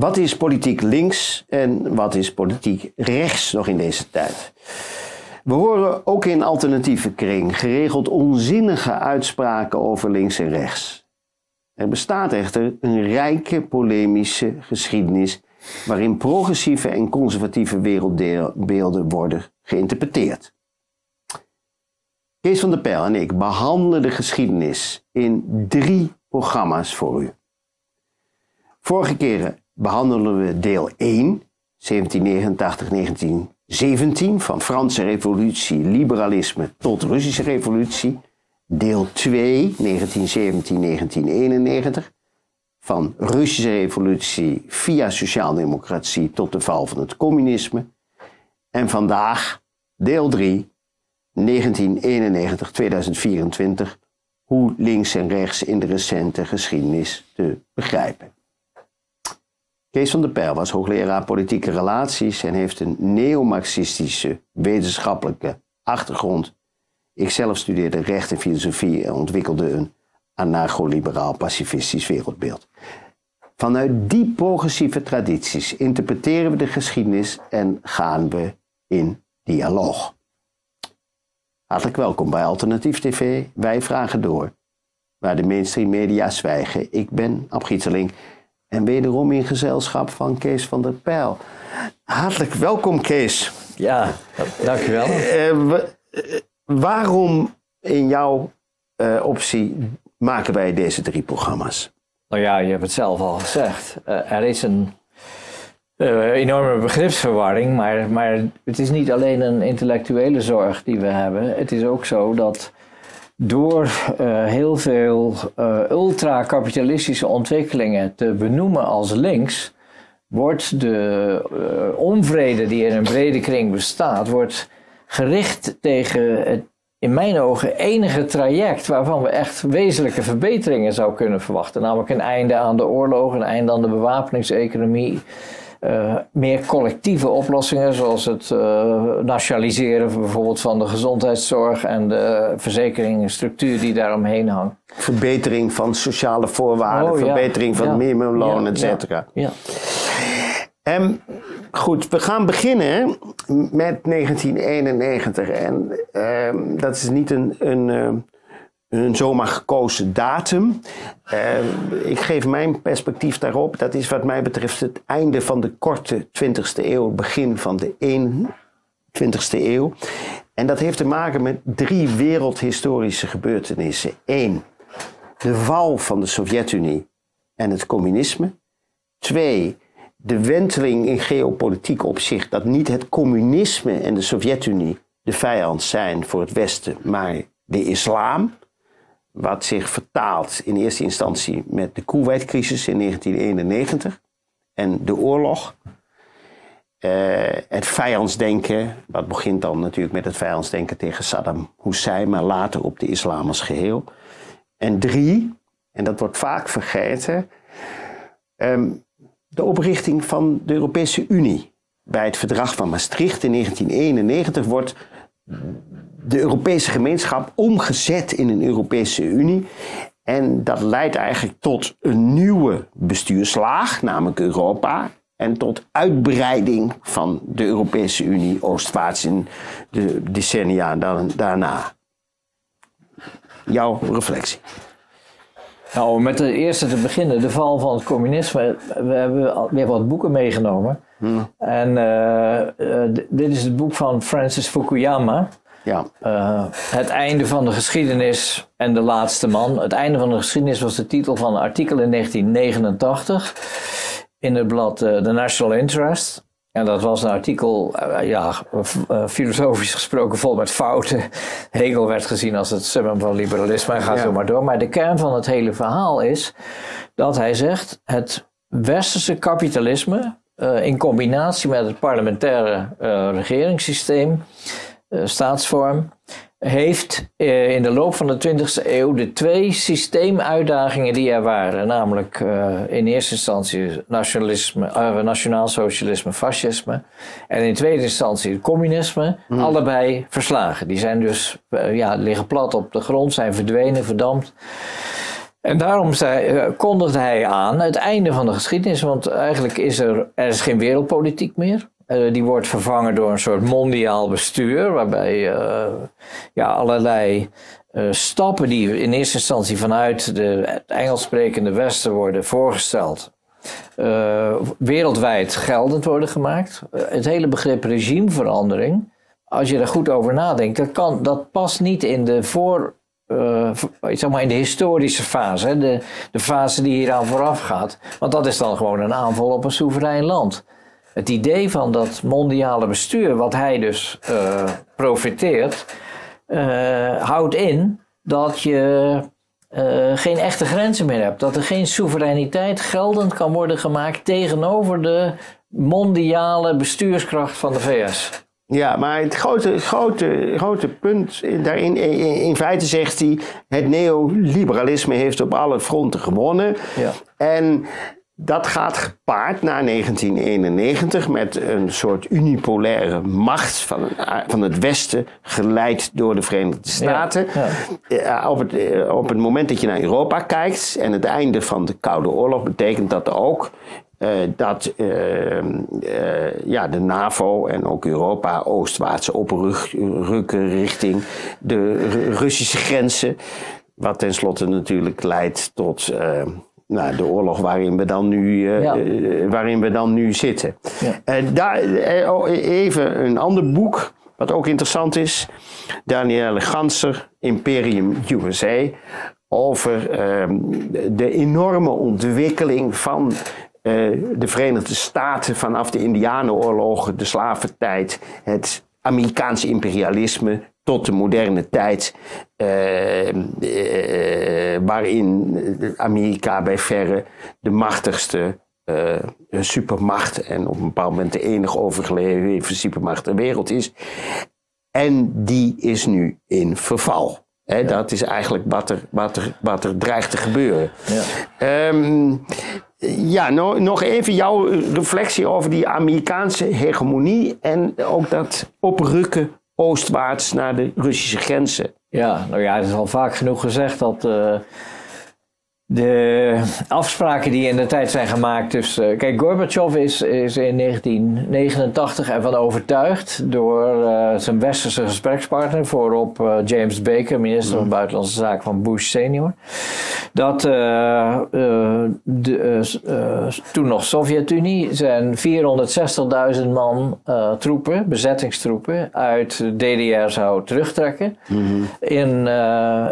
wat is politiek links en wat is politiek rechts nog in deze tijd? We horen ook in alternatieve kring geregeld onzinnige uitspraken over links en rechts. Er bestaat echter een rijke polemische geschiedenis waarin progressieve en conservatieve wereldbeelden worden geïnterpreteerd. Kees van der Pijl en ik behandelen de geschiedenis in drie programma's voor u. Vorige keren behandelen we deel 1, 1789-1917, van Franse revolutie, liberalisme tot Russische revolutie. Deel 2, 1917-1991, van Russische revolutie via sociaaldemocratie tot de val van het communisme. En vandaag deel 3, 1991-2024, hoe links en rechts in de recente geschiedenis te begrijpen. Kees van der Pijl was hoogleraar politieke relaties en heeft een neomarxistische wetenschappelijke achtergrond. Ik zelf studeerde recht en filosofie en ontwikkelde een anarcho-liberaal pacifistisch wereldbeeld. Vanuit die progressieve tradities interpreteren we de geschiedenis en gaan we in dialoog. Hartelijk welkom bij Alternatief TV. Wij vragen door. Waar de mainstream media zwijgen. Ik ben Ab Gietseling en wederom in gezelschap van Kees van der Pijl. Hartelijk welkom Kees. Ja, dankjewel. Uh, waarom in jouw uh, optie maken wij deze drie programma's? Nou ja, je hebt het zelf al gezegd. Uh, er is een enorme begripsverwarring, maar, maar het is niet alleen een intellectuele zorg die we hebben. Het is ook zo dat door uh, heel veel uh, ultra-kapitalistische ontwikkelingen te benoemen als links, wordt de onvrede die in een brede kring bestaat, wordt gericht tegen het in mijn ogen enige traject waarvan we echt wezenlijke verbeteringen zou kunnen verwachten. Namelijk een einde aan de oorlog, een einde aan de bewapeningseconomie. Uh, meer collectieve oplossingen, zoals het uh, nationaliseren bijvoorbeeld van de gezondheidszorg en de verzekeringsstructuur die daaromheen hangt. Verbetering van sociale voorwaarden, oh, verbetering van ja, minimumloon, ja, et cetera. Ja, Um, goed, we gaan beginnen met 1991. En um, dat is niet een, een, een zomaar gekozen datum. Uh, ik geef mijn perspectief daarop. Dat is wat mij betreft het einde van de korte 20e eeuw, begin van de 21e eeuw. En dat heeft te maken met drie wereldhistorische gebeurtenissen. Eén, de val van de Sovjet-Unie en het communisme. Twee, de wenteling in geopolitiek opzicht dat niet het communisme en de Sovjet-Unie de vijand zijn voor het Westen, maar de islam. Wat zich vertaalt in eerste instantie met de Kuwait-crisis in 1991 en de oorlog. Uh, het vijandsdenken, wat begint dan natuurlijk met het vijandsdenken tegen Saddam Hussein, maar later op de islam als geheel. En drie, en dat wordt vaak vergeten, um, de oprichting van de Europese Unie. Bij het verdrag van Maastricht in 1991 wordt de Europese gemeenschap omgezet in een Europese Unie. En dat leidt eigenlijk tot een nieuwe bestuurslaag, namelijk Europa. En tot uitbreiding van de Europese Unie oostwaarts in de decennia daarna. Jouw reflectie. Nou, om met de eerste te beginnen, de val van het communisme. We hebben weer wat boeken meegenomen. Hmm. En uh, uh, dit is het boek van Francis Fukuyama. Ja. Uh, het einde van de geschiedenis en de laatste man. Het einde van de geschiedenis was de titel van een artikel in 1989 in het blad The National Interest. En dat was een artikel, uh, ja, filosofisch gesproken vol met fouten. Hegel werd gezien als het summum van liberalisme en gaat zo maar door. Maar de kern van het hele verhaal is dat hij zegt: het westerse kapitalisme in combinatie met het parlementaire regeringssysteem, staatsvorm, heeft eh, in de loop van de 20e eeuw de twee systeemuitdagingen die er waren, namelijk uh, in eerste instantie nationalisme, nationaal socialisme, fascisme, en in tweede instantie het communisme, hmm. allebei verslagen. Die zijn dus, ja, liggen plat op de grond, zijn verdwenen, verdampt. En daarom zei, kondigde hij aan het einde van de geschiedenis, want eigenlijk is er, er is geen wereldpolitiek meer. Uh, die wordt vervangen door een soort mondiaal bestuur, waarbij uh, ja, allerlei uh, stappen die in eerste instantie vanuit de, het Engels sprekende Westen worden voorgesteld, wereldwijd geldend worden gemaakt. het hele begrip regimeverandering, als je er goed over nadenkt, dat, kan, dat past niet in de voor zeg maar in de historische fase, de, de fase die hieraan vooraf gaat. Want dat is dan gewoon een aanval op een soeverein land. Het idee van dat mondiale bestuur, wat hij dus uh, profiteert, uh, houdt in dat je geen echte grenzen meer hebt. Dat er geen soevereiniteit geldend kan worden gemaakt tegenover de mondiale bestuurskracht van de VS. Ja, maar het grote, grote, grote punt daarin, in, feite zegt hij, het neoliberalisme heeft op alle fronten gewonnen. Ja. En dat gaat gepaard na 1991 met een soort unipolaire macht van, van het Westen, geleid door de Verenigde Staten. Ja, Op, het, op het moment dat je naar Europa kijkt en het einde van de Koude Oorlog, betekent dat ook uh, dat uh, uh, ja, de NAVO en ook Europa oostwaarts oprukken richting de Russische grenzen. Wat tenslotte natuurlijk leidt tot nou, de oorlog waarin we dan nu, ja. waarin we dan nu zitten. Ja. daar, oh, even een ander boek, wat ook interessant is. Danielle Ganser, Imperium USA. Over ehm, de enorme ontwikkeling van eh, de Verenigde Staten vanaf de Indianenoorlogen, de slaventijd, het Amerikaanse imperialisme tot de moderne tijd, uh, uh, waarin Amerika bij verre de machtigste supermacht en op een bepaald moment de enige overgeleverde supermacht ter wereld is. En die is nu in verval. Dat is eigenlijk wat er, wat, er, wat er dreigt te gebeuren. Ja. Um, ja, nog even jouw reflectie over die Amerikaanse hegemonie en ook dat oprukken oostwaarts naar de Russische grenzen. Ja, nou ja, het is al vaak genoeg gezegd dat uh, de afspraken die in de tijd zijn gemaakt. Dus, uh, kijk, Gorbachev is, is in 1989 ervan overtuigd door uh, zijn westerse gesprekspartner, voorop uh, James Baker, minister van mm. Buitenlandse Zaken van Bush senior, dat de, toen nog Sovjet-Unie zijn 460.000 man troepen, bezettingstroepen, uit de DDR zou terugtrekken. Mm-hmm. In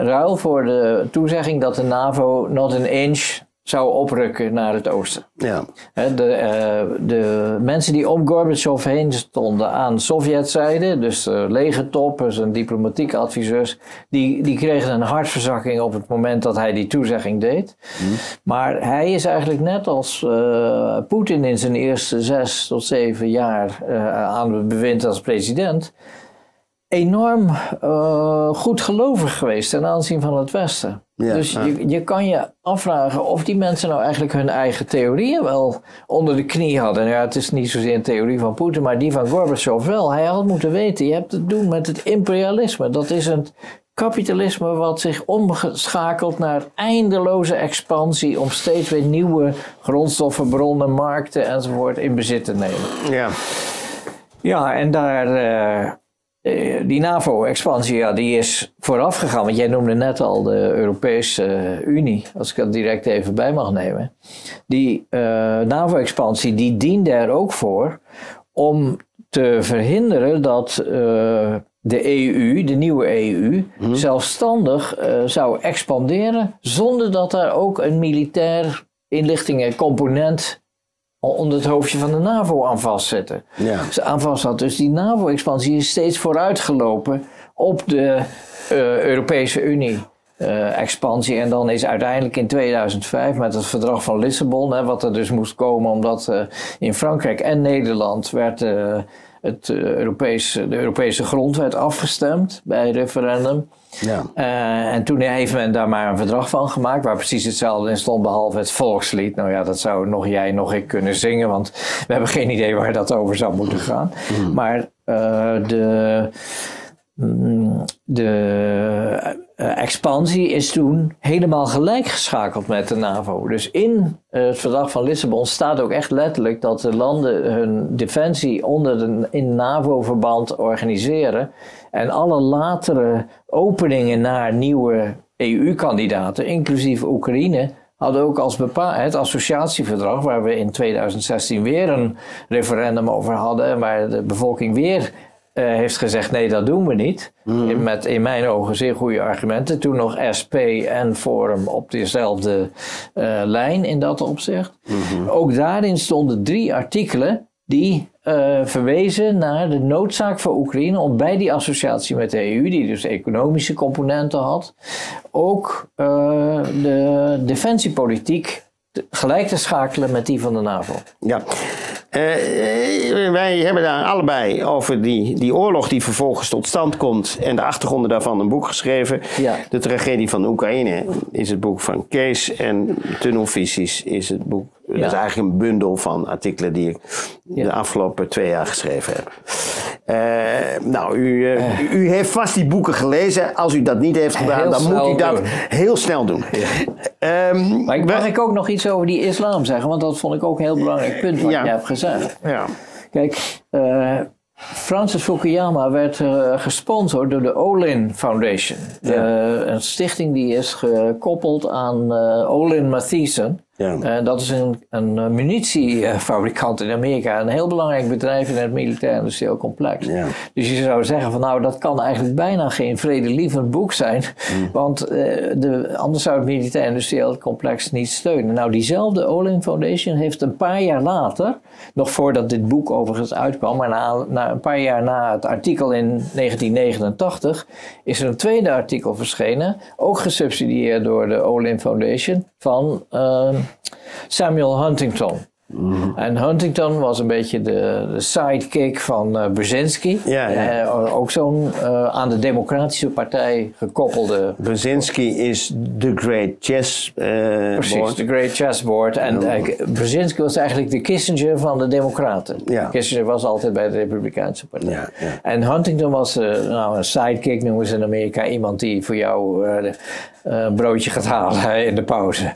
ruil voor de toezegging dat de NAVO een inch zou oprukken naar het oosten. Ja. De, uh, de mensen die om Gorbachev heen stonden aan Sovjetzijde, dus uh, legertoppers en diplomatieke adviseurs, die, die kregen een hartverzakking op het moment dat hij die toezegging deed. Hmm. Maar hij is eigenlijk net als uh, Poetin in zijn eerste zes tot zeven jaar aan het bewind als president enorm goed gelovig geweest ten aanzien van het Westen. Dus je, je kan je afvragen of die mensen nou eigenlijk hun eigen theorieën wel onder de knie hadden. Ja, het is niet zozeer een theorie van Poetin, maar die van Gorbachev wel. Hij had moeten weten, je hebt te doen met het imperialisme. Dat is een kapitalisme wat zich omschakelt naar eindeloze expansie om steeds weer nieuwe grondstoffenbronnen, markten enzovoort in bezit te nemen. Ja. Ja, en daar... Uh, eh, die NAVO-expansie, ja, die is vooraf gegaan. Want jij noemde net al de Europese eh, Unie, als ik dat direct even bij mag nemen. Die uh, NAVO-expansie, die diende er ook voor om te verhinderen dat de EU, de nieuwe EU, mhm. zelfstandig zou expanderen zonder dat er ook een militair inlichtingencomponent onder het hoofdje van de NAVO aan vastzitten. Ja. Dus aan vast had. Dus die NAVO-expansie is steeds vooruitgelopen op de uh, Europese Unie. Uh, expansie. En dan is uiteindelijk in 2005 met het verdrag van Lissabon, hè, wat er dus moest komen, omdat uh, in Frankrijk en Nederland werd het, Europese, de Europese grondwet afgestemd bij referendum. Ja. Uh, en toen heeft men daar maar een verdrag van gemaakt, waar precies hetzelfde in stond, behalve het volkslied. Nou ja, dat zou nog jij, nog ik kunnen zingen, want we hebben geen idee waar dat over zou moeten gaan. Mm. Maar uh, de, mm, de uh, expansie is toen helemaal gelijk geschakeld met de NAVO. Dus in het verdrag van Lissabon staat ook echt letterlijk dat de landen hun defensie onder de, in NAVO-verband organiseren. En alle latere openingen naar nieuwe EU-kandidaten, inclusief Oekraïne, hadden ook als het associatieverdrag, waar we in 2016 weer een referendum over hadden, waar de bevolking weer uh, heeft gezegd: nee, dat doen we niet. Mm. Met in mijn ogen zeer goede argumenten. Toen nog SP en Forum op dezelfde uh, lijn in dat opzicht. Mm-hmm. Ook daarin stonden drie artikelen die uh, verwezen naar de noodzaak voor Oekraïne om bij die associatie met de EU, die dus economische componenten had, ook uh, de defensiepolitiek gelijk te schakelen met die van de NAVO. Ja. Uh, wij hebben daar allebei over die, die oorlog die vervolgens tot stand komt en de achtergronden daarvan een boek geschreven. Ja. De tragedie van Oekraïne is het boek van Kees en Tunnelvisies is het boek dat is eigenlijk een bundel van artikelen die ik de afgelopen twee jaar geschreven heb. Uh, nou, u, uh, u heeft vast die boeken gelezen. Als u dat niet heeft gedaan, dan moet u dat heel snel doen. Um, maar ik, mag ik ook nog iets over die islam zeggen? Want dat vond ik ook een heel belangrijk punt wat je hebt gezegd. Ja. Kijk, uh, Francis Fukuyama werd gesponsord door de Olin Foundation. een stichting die is gekoppeld aan Olin Mathieson. Ja. Uh, dat is een, een eh, munitiefabrikant in Amerika. Een heel belangrijk bedrijf in het militair-industrieel complex. Ja. Dus je zou zeggen van nou, dat kan eigenlijk bijna geen vredelievend boek zijn. Mm. Want uh, de, anders zou het militair-industrieel complex niet steunen. Nou, diezelfde Olin Foundation heeft een paar jaar later, nog voordat dit boek overigens uitkwam, maar na, na een paar jaar na het artikel in 1989, is er een tweede artikel verschenen, ook gesubsidieerd door de Olin Foundation, van uh, Samuel Huntington. Mhm. En Huntington was een beetje de, de sidekick van uh, Brzezinski. Ja, ja. Uh, ook zo'n uh, aan de Democratische Partij gekoppelde. Brzezinski is the great chess Precies, the great chessboard. En Brzezinski was eigenlijk de Kissinger van de Democraten. Ja. Kissinger was altijd bij de Republikeinse Partij. Ja, ja. En Huntington was nou, een sidekick, noemen ze in Amerika. Iemand die voor jou een broodje gaat halen in de pauze.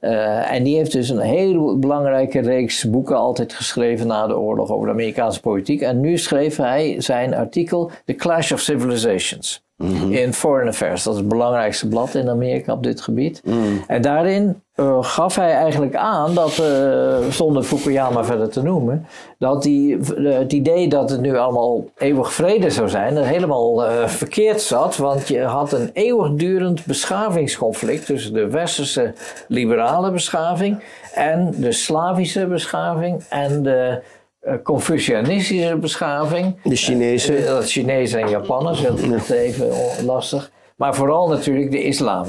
Ja. en die heeft dus een heel belangrijke reeks boeken altijd geschreven na de oorlog over de Amerikaanse politiek. En nu schreef hij zijn artikel The Clash of Civilizations. Mhm. In Foreign Affairs, dat is het belangrijkste blad in Amerika op dit gebied. Mhm. En daarin uh, gaf hij eigenlijk aan dat, uh, zonder Fukuyama verder te noemen, dat die, het idee dat het nu allemaal eeuwig vrede zou zijn, er helemaal verkeerd zat. Want je had een eeuwigdurend beschavingsconflict tussen de westerse liberale beschaving en de Slavische beschaving en de Confucianistische beschaving. De Chinese. De Chinezen en Japanners, dat is even lastig. Maar vooral natuurlijk de islam.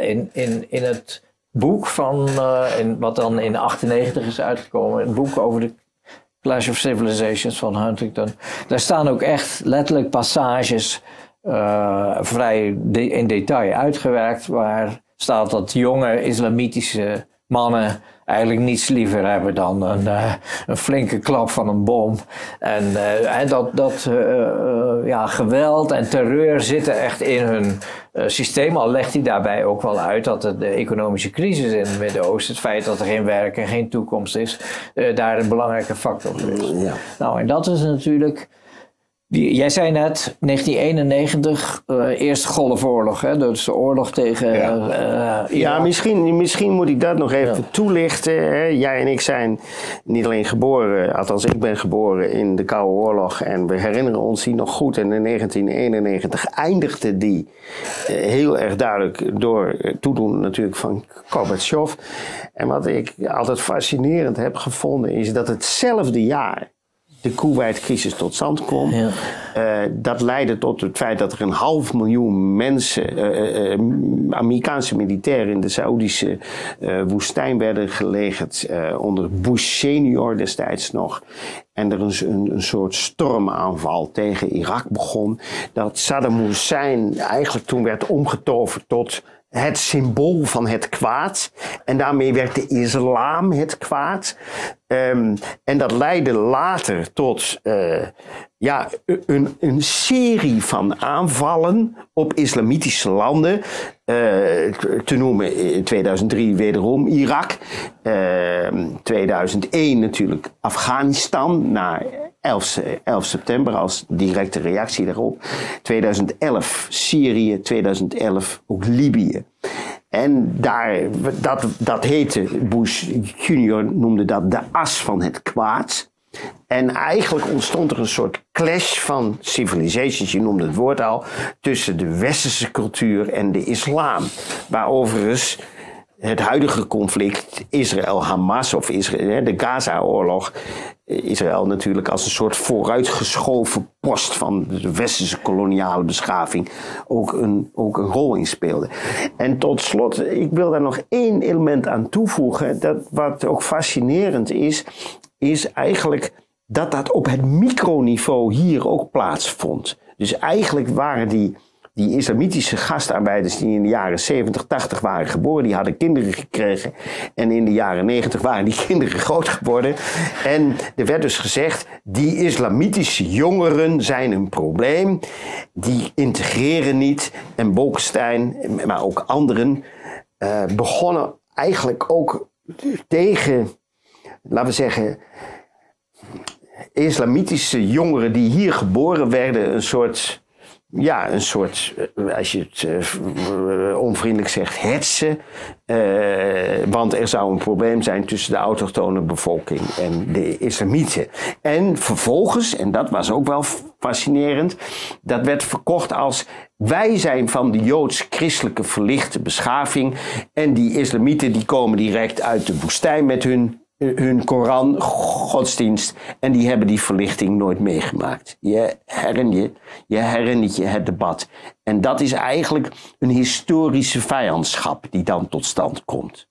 In, in, in het boek van, in, wat dan in 98 is uitgekomen, een boek over de Clash of Civilizations van Huntington. Daar staan ook echt letterlijk passages uh, vrij de, in detail uitgewerkt, waar staat dat jonge islamitische mannen eigenlijk niets liever hebben dan een, uh, een flinke klap van een bom. En uh, dat, dat uh, ja, geweld en terreur zitten echt in hun systeem. Al legt hij daarbij ook wel uit dat de economische crisis in het Midden-Oosten, het feit dat er geen werk en geen toekomst is, daar een belangrijke factor is. Ja. Nou, en dat is natuurlijk jij zei net, 1991, uh, eerste Golfoorlog, hè? dus de oorlog tegen ja. Uh, ja, misschien, misschien moet ik dat nog even toelichten. Hè? Jij en ik zijn niet alleen geboren, althans ik ben geboren in de Koude Oorlog. En we herinneren ons die nog goed. En in 1991 eindigde die uh, heel erg duidelijk door toedoen natuurlijk van Gorbachev. En wat ik altijd fascinerend heb gevonden is dat hetzelfde jaar de Kuwait-crisis tot stand kwam. Ja. Uh, dat leidde tot het feit dat er een half miljoen mensen, uh, uh, Amerikaanse militairen in de Saoedische woestijn werden gelegerd onder Bush senior destijds nog. En er een, een, soort stormaanval tegen Irak begon. Dat Saddam Hussein eigenlijk toen werd omgetoverd tot het symbool van het kwaad. En daarmee werd de islam het kwaad. Um, en dat leidde later tot uh, ja, een, een serie van aanvallen op islamitische landen. Uh, te noemen in 2003 wederom Irak. Uh, ehm, 2001 natuurlijk Afghanistan na 11, 11, september als directe reactie daarop. 2011 Syrië, 2011 ook Libië. En daar, dat, dat heette, Bush junior noemde dat de as van het kwaad. En eigenlijk ontstond er een soort clash van civilizations, je noemde het woord al, tussen de westerse cultuur en de islam. Waar overigens het huidige conflict, Israël-Hamas of Israël, de Gaza-oorlog, Israël natuurlijk als een soort vooruitgeschoven post van de westerse koloniale beschaving ook een, ook een rol in speelde. En tot slot, ik wil daar nog één element aan toevoegen, dat wat ook fascinerend is, is eigenlijk dat dat op het microniveau hier ook plaatsvond. Dus eigenlijk waren die, die islamitische gastarbeiders die in de jaren 70, 80 waren geboren, die hadden kinderen gekregen. En in de jaren 90 waren die kinderen groot geworden. En er werd dus gezegd, die islamitische jongeren zijn een probleem. Die integreren niet. En Bolkestein, maar ook anderen, uh, begonnen eigenlijk ook tegen, laten we zeggen, islamitische jongeren die hier geboren werden een soort ja, een soort, eh, als je het uh, onvriendelijk zegt, hetsen. Want er zou een probleem zijn tussen de autochtone bevolking en de islamieten. En vervolgens, en dat was ook wel fascinerend, dat werd verkocht als wij zijn van de joods-christelijke verlichte beschaving. En die islamieten die komen direct uit de woestijn met hun hun Koran, godsdienst. En die hebben die verlichting nooit meegemaakt. Je herinnert je, je herinnert je het debat. En dat is eigenlijk een historische vijandschap die dan tot stand komt.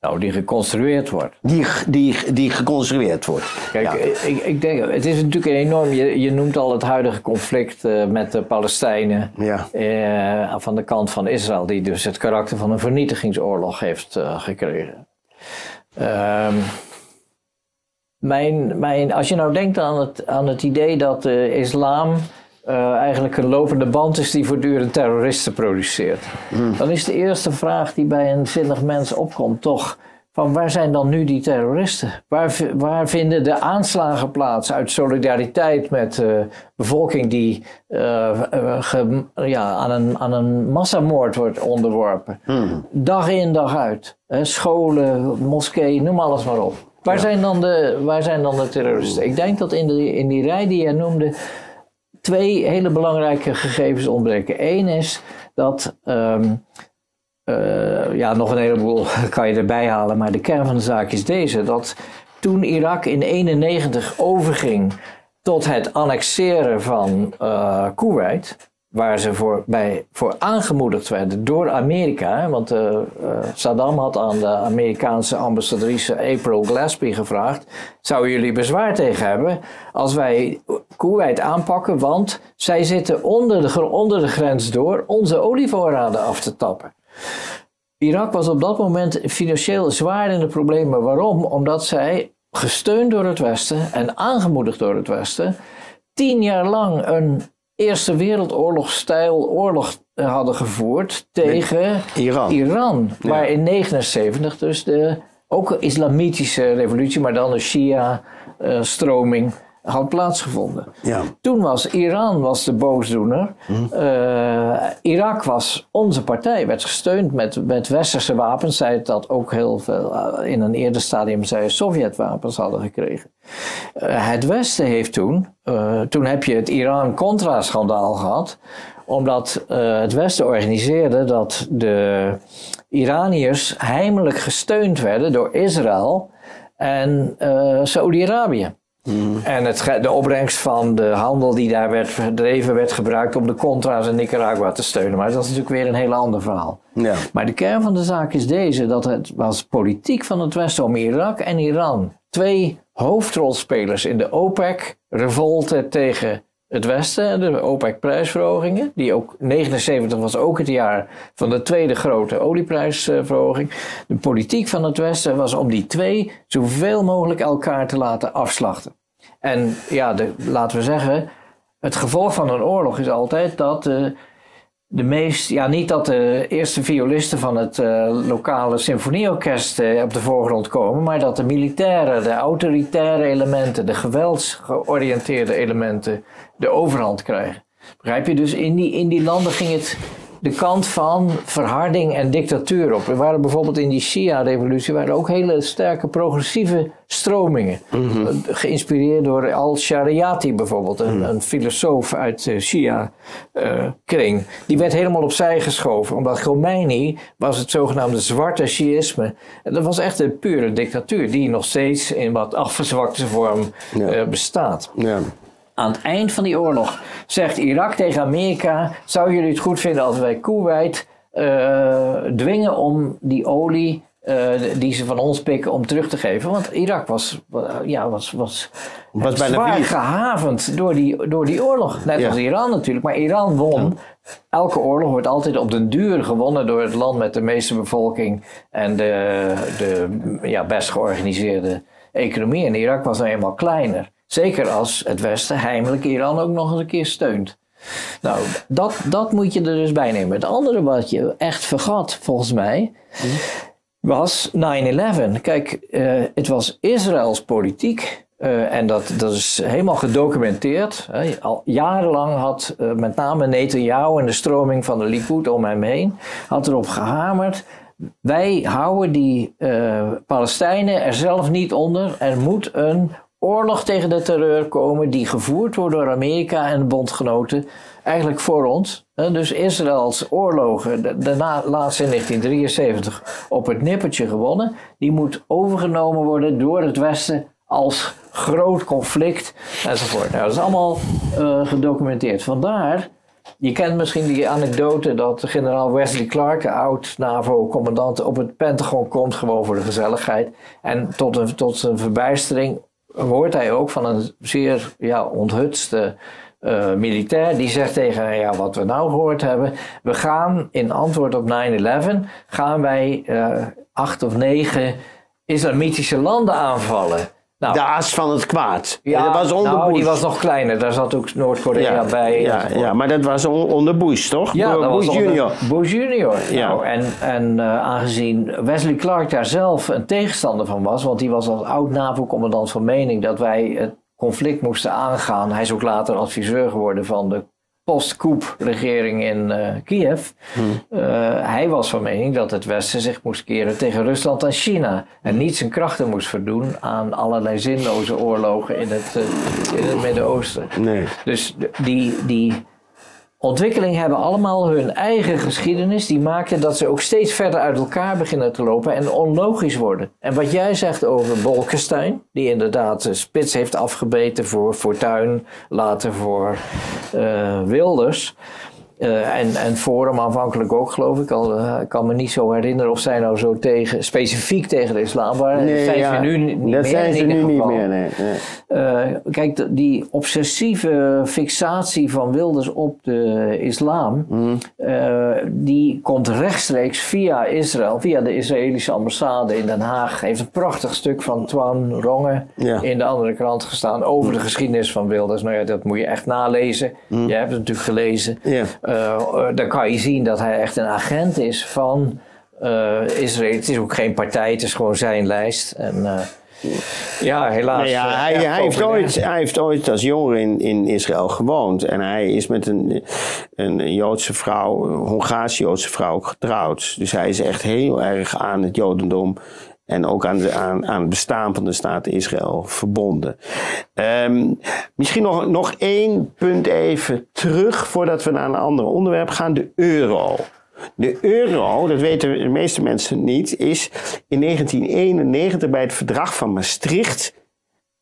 Nou, die geconstrueerd wordt. Die, die, die geconstrueerd wordt. Kijk, ik, ik denk, het is natuurlijk enorm. Je, je noemt al het huidige conflict uh, met de Palestijnen. Ja. Uh, van de kant van Israël, die dus het karakter van een vernietigingsoorlog heeft uh, gekregen. Um, mijn, mijn, als je nou denkt aan het, aan het idee dat de islam uh, eigenlijk een lopende band is die voortdurend terroristen produceert, hmm. dan is de eerste vraag die bij een zinnig mens opkomt toch van waar zijn dan nu die terroristen? Waar, waar vinden de aanslagen plaats uit solidariteit met de uh, bevolking die uh, ja, aan, een, aan een massamoord wordt onderworpen? Hmm. Dag in, dag uit. scholen, moskeeën, noem alles maar op. Waar, zijn dan de, waar zijn dan de terroristen? Ik denk dat in, de, in die rij die jij noemde twee hele belangrijke gegevens ontbreken. Eén is dat um, uh, ja, nog een heleboel kan je erbij halen, maar de kern van de zaak is deze: dat toen Irak in 1991 overging tot het annexeren van uh, Kuwait, waar ze voor, bij, voor aangemoedigd werden door Amerika. Want uh, Saddam had aan de Amerikaanse ambassadrice April Glaspie gevraagd: zouden jullie bezwaar tegen hebben als wij Kuwait aanpakken? Want zij zitten onder de, onder de grens door onze olievoorraden af te tappen. Irak was op dat moment financieel zwaar in de problemen. Waarom? Omdat zij, gesteund door het Westen en aangemoedigd door het Westen, tien jaar lang een Eerste Wereldoorlog-stijl oorlog hadden gevoerd tegen Iran. Iran waar in 1979 dus de ook een islamitische revolutie, maar dan de Shia-stroming had plaatsgevonden. Ja. Toen was Iran was de boosdoener. Hm. Uh, Irak was onze partij, werd gesteund met, met westerse wapens. Zij dat ook heel veel uh, in een eerder stadium zij Sovjetwapens hadden gekregen. Uh, het Westen heeft toen, toen heb je het Iran-Contra-schandaal gehad omdat het Westen organiseerde dat de Iraniërs heimelijk gesteund werden door Israël en uh, Saoedi-Arabië. Mm. En het, de opbrengst van de handel die daar werd verdreven werd gebruikt om de Contra's in Nicaragua te steunen. Maar dat is natuurlijk weer een heel ander verhaal. Ja. Maar de kern van de zaak is deze: dat het was politiek van het Westen om Irak en Iran, twee hoofdrolspelers in de OPEC-revolte tegen het Westen, de OPEC-prijsverhogingen, die ook 79 was ook het jaar van de tweede grote olieprijsverhoging. De politiek van het Westen was om die twee zoveel mogelijk elkaar te laten afslachten. En ja, laten we zeggen, het gevolg van een oorlog is altijd dat uh, de meest, ja, niet dat de eerste violisten van het uh, lokale symfonieorkest uh, op de voorgrond komen, maar dat de militaire, de autoritaire elementen, de geweldsgeoriënteerde elementen de overhand krijgen. Begrijp je? Dus in die, in die landen ging het de kant van verharding en dictatuur op. Er waren bijvoorbeeld in die Shia-revolutie waren ook hele sterke progressieve stromingen. Mhm. Geïnspireerd door al-Shariati bijvoorbeeld, een, mhm. een, filosoof uit de Shia-kring. die werd helemaal opzij geschoven, omdat Khomeini was het zogenaamde zwarte Shiïsme. En dat was echt een pure dictatuur, die nog steeds in wat afgezwakte vorm uh, bestaat. Ja aan het eind van die oorlog zegt Irak tegen Amerika: Zou jullie het goed vinden als wij Kuwait uh, dwingen om die olie uh, die ze van ons pikken om terug te geven? Want Irak was, ja, was, was, was bijna zwaar gehavend door die, door die oorlog. Net als Iran natuurlijk, maar Iran won. Elke oorlog wordt altijd op den duur gewonnen door het land met de meeste bevolking en de, de ja, best georganiseerde economie. En Irak was nou eenmaal kleiner. Zeker als het Westen heimelijk Iran ook nog eens een keer steunt. Nou, dat, dat moet je er dus bij nemen. Het andere wat je echt vergat, volgens mij, was 9-11. Kijk, uh, het was Israëls politiek. Uh, en dat, dat is helemaal gedocumenteerd. Al jarenlang had uh, met name Netanyahu en de stroming van de Likud om hem heen... had erop gehamerd wij houden die Palestijnen er zelf niet onder. Er moet een oorlog tegen de terreur komen die gevoerd wordt door Amerika en de bondgenoten, eigenlijk voor ons. Dus Israëls oorlogen, de, laatste in 1973 op het nippertje gewonnen, die moet overgenomen worden door het Westen als groot conflict enzovoort. Nou, dat is allemaal uh, gedocumenteerd. Vandaar, je kent misschien die anekdote dat generaal Wesley Clark, oud-NAVO-commandant, op het Pentagon komt gewoon voor de gezelligheid. En tot, een, tot zijn verbijstering hoort hij ook van een zeer ja, onthutste uh, militair. Die zegt tegen ja, wat we nou gehoord hebben. We gaan in antwoord op 9-11 gaan wij uh, acht of negen islamitische landen aanvallen. Nou, de as van het kwaad. Ja, dat was onder nou, die was nog kleiner. Daar zat ook Noord-Korea bij. Ja, ja, maar dat was onder Bush, toch? Ja, dat Bush was junior. Bush junior. Ja. Nou, en en uh, aangezien Wesley Clark daar zelf een tegenstander van was... want die was als oud-NAVO-commandant van mening... dat wij het conflict moesten aangaan. Hij is ook later adviseur geworden van de post-coup-regering in uh, Kiev. Hmm. Uh, hij was van mening dat het Westen zich moest keren tegen Rusland en China. En niet zijn krachten moest verdoen aan allerlei zinloze oorlogen in het, uh, in het Midden-Oosten. Nee. Dus die, die ontwikkelingen hebben allemaal hun eigen geschiedenis. Die maken dat ze ook steeds verder uit elkaar beginnen te lopen en onlogisch worden. En wat jij zegt over Bolkestein, die inderdaad de spits heeft afgebeten voor Fortuyn, later voor uh, Wilders. Uh, en, en Forum aanvankelijk ook, geloof ik. Al uh, kan me niet zo herinneren of zij nou zo tegen, specifiek tegen de islam waren. Nee, zijn ja, ze nu niet dat meer. zijn ze nu niet meer, nee. nee. Uh, kijk, die obsessieve fixatie van Wilders op de islam, mm. die komt rechtstreeks via Israël, via de Israëlische ambassade in Den Haag. Heeft een prachtig stuk van Twan Ronge ja. in de andere krant gestaan over de geschiedenis van Wilders. Nou ja, dat moet je echt nalezen. Mm. Je hebt het natuurlijk gelezen. Ja. Dan kan je zien dat hij echt een agent is van uh, Israël. Het is ook geen partij, het is gewoon zijn lijst. En, ja, helaas. ja, hij, hij, heeft ooit, hij heeft ooit als jongere in, in Israël gewoond. En hij is met een, een Joodse vrouw, een Hongaarse Joodse vrouw ook getrouwd. Dus hij is echt heel erg aan het Jodendom en ook aan, de, aan, aan het bestaan van de staat Israël verbonden. Um, misschien nog, nog één punt even terug voordat we naar een ander onderwerp gaan: de euro. De euro, dat weten de meeste mensen niet, is in 1991 bij het verdrag van Maastricht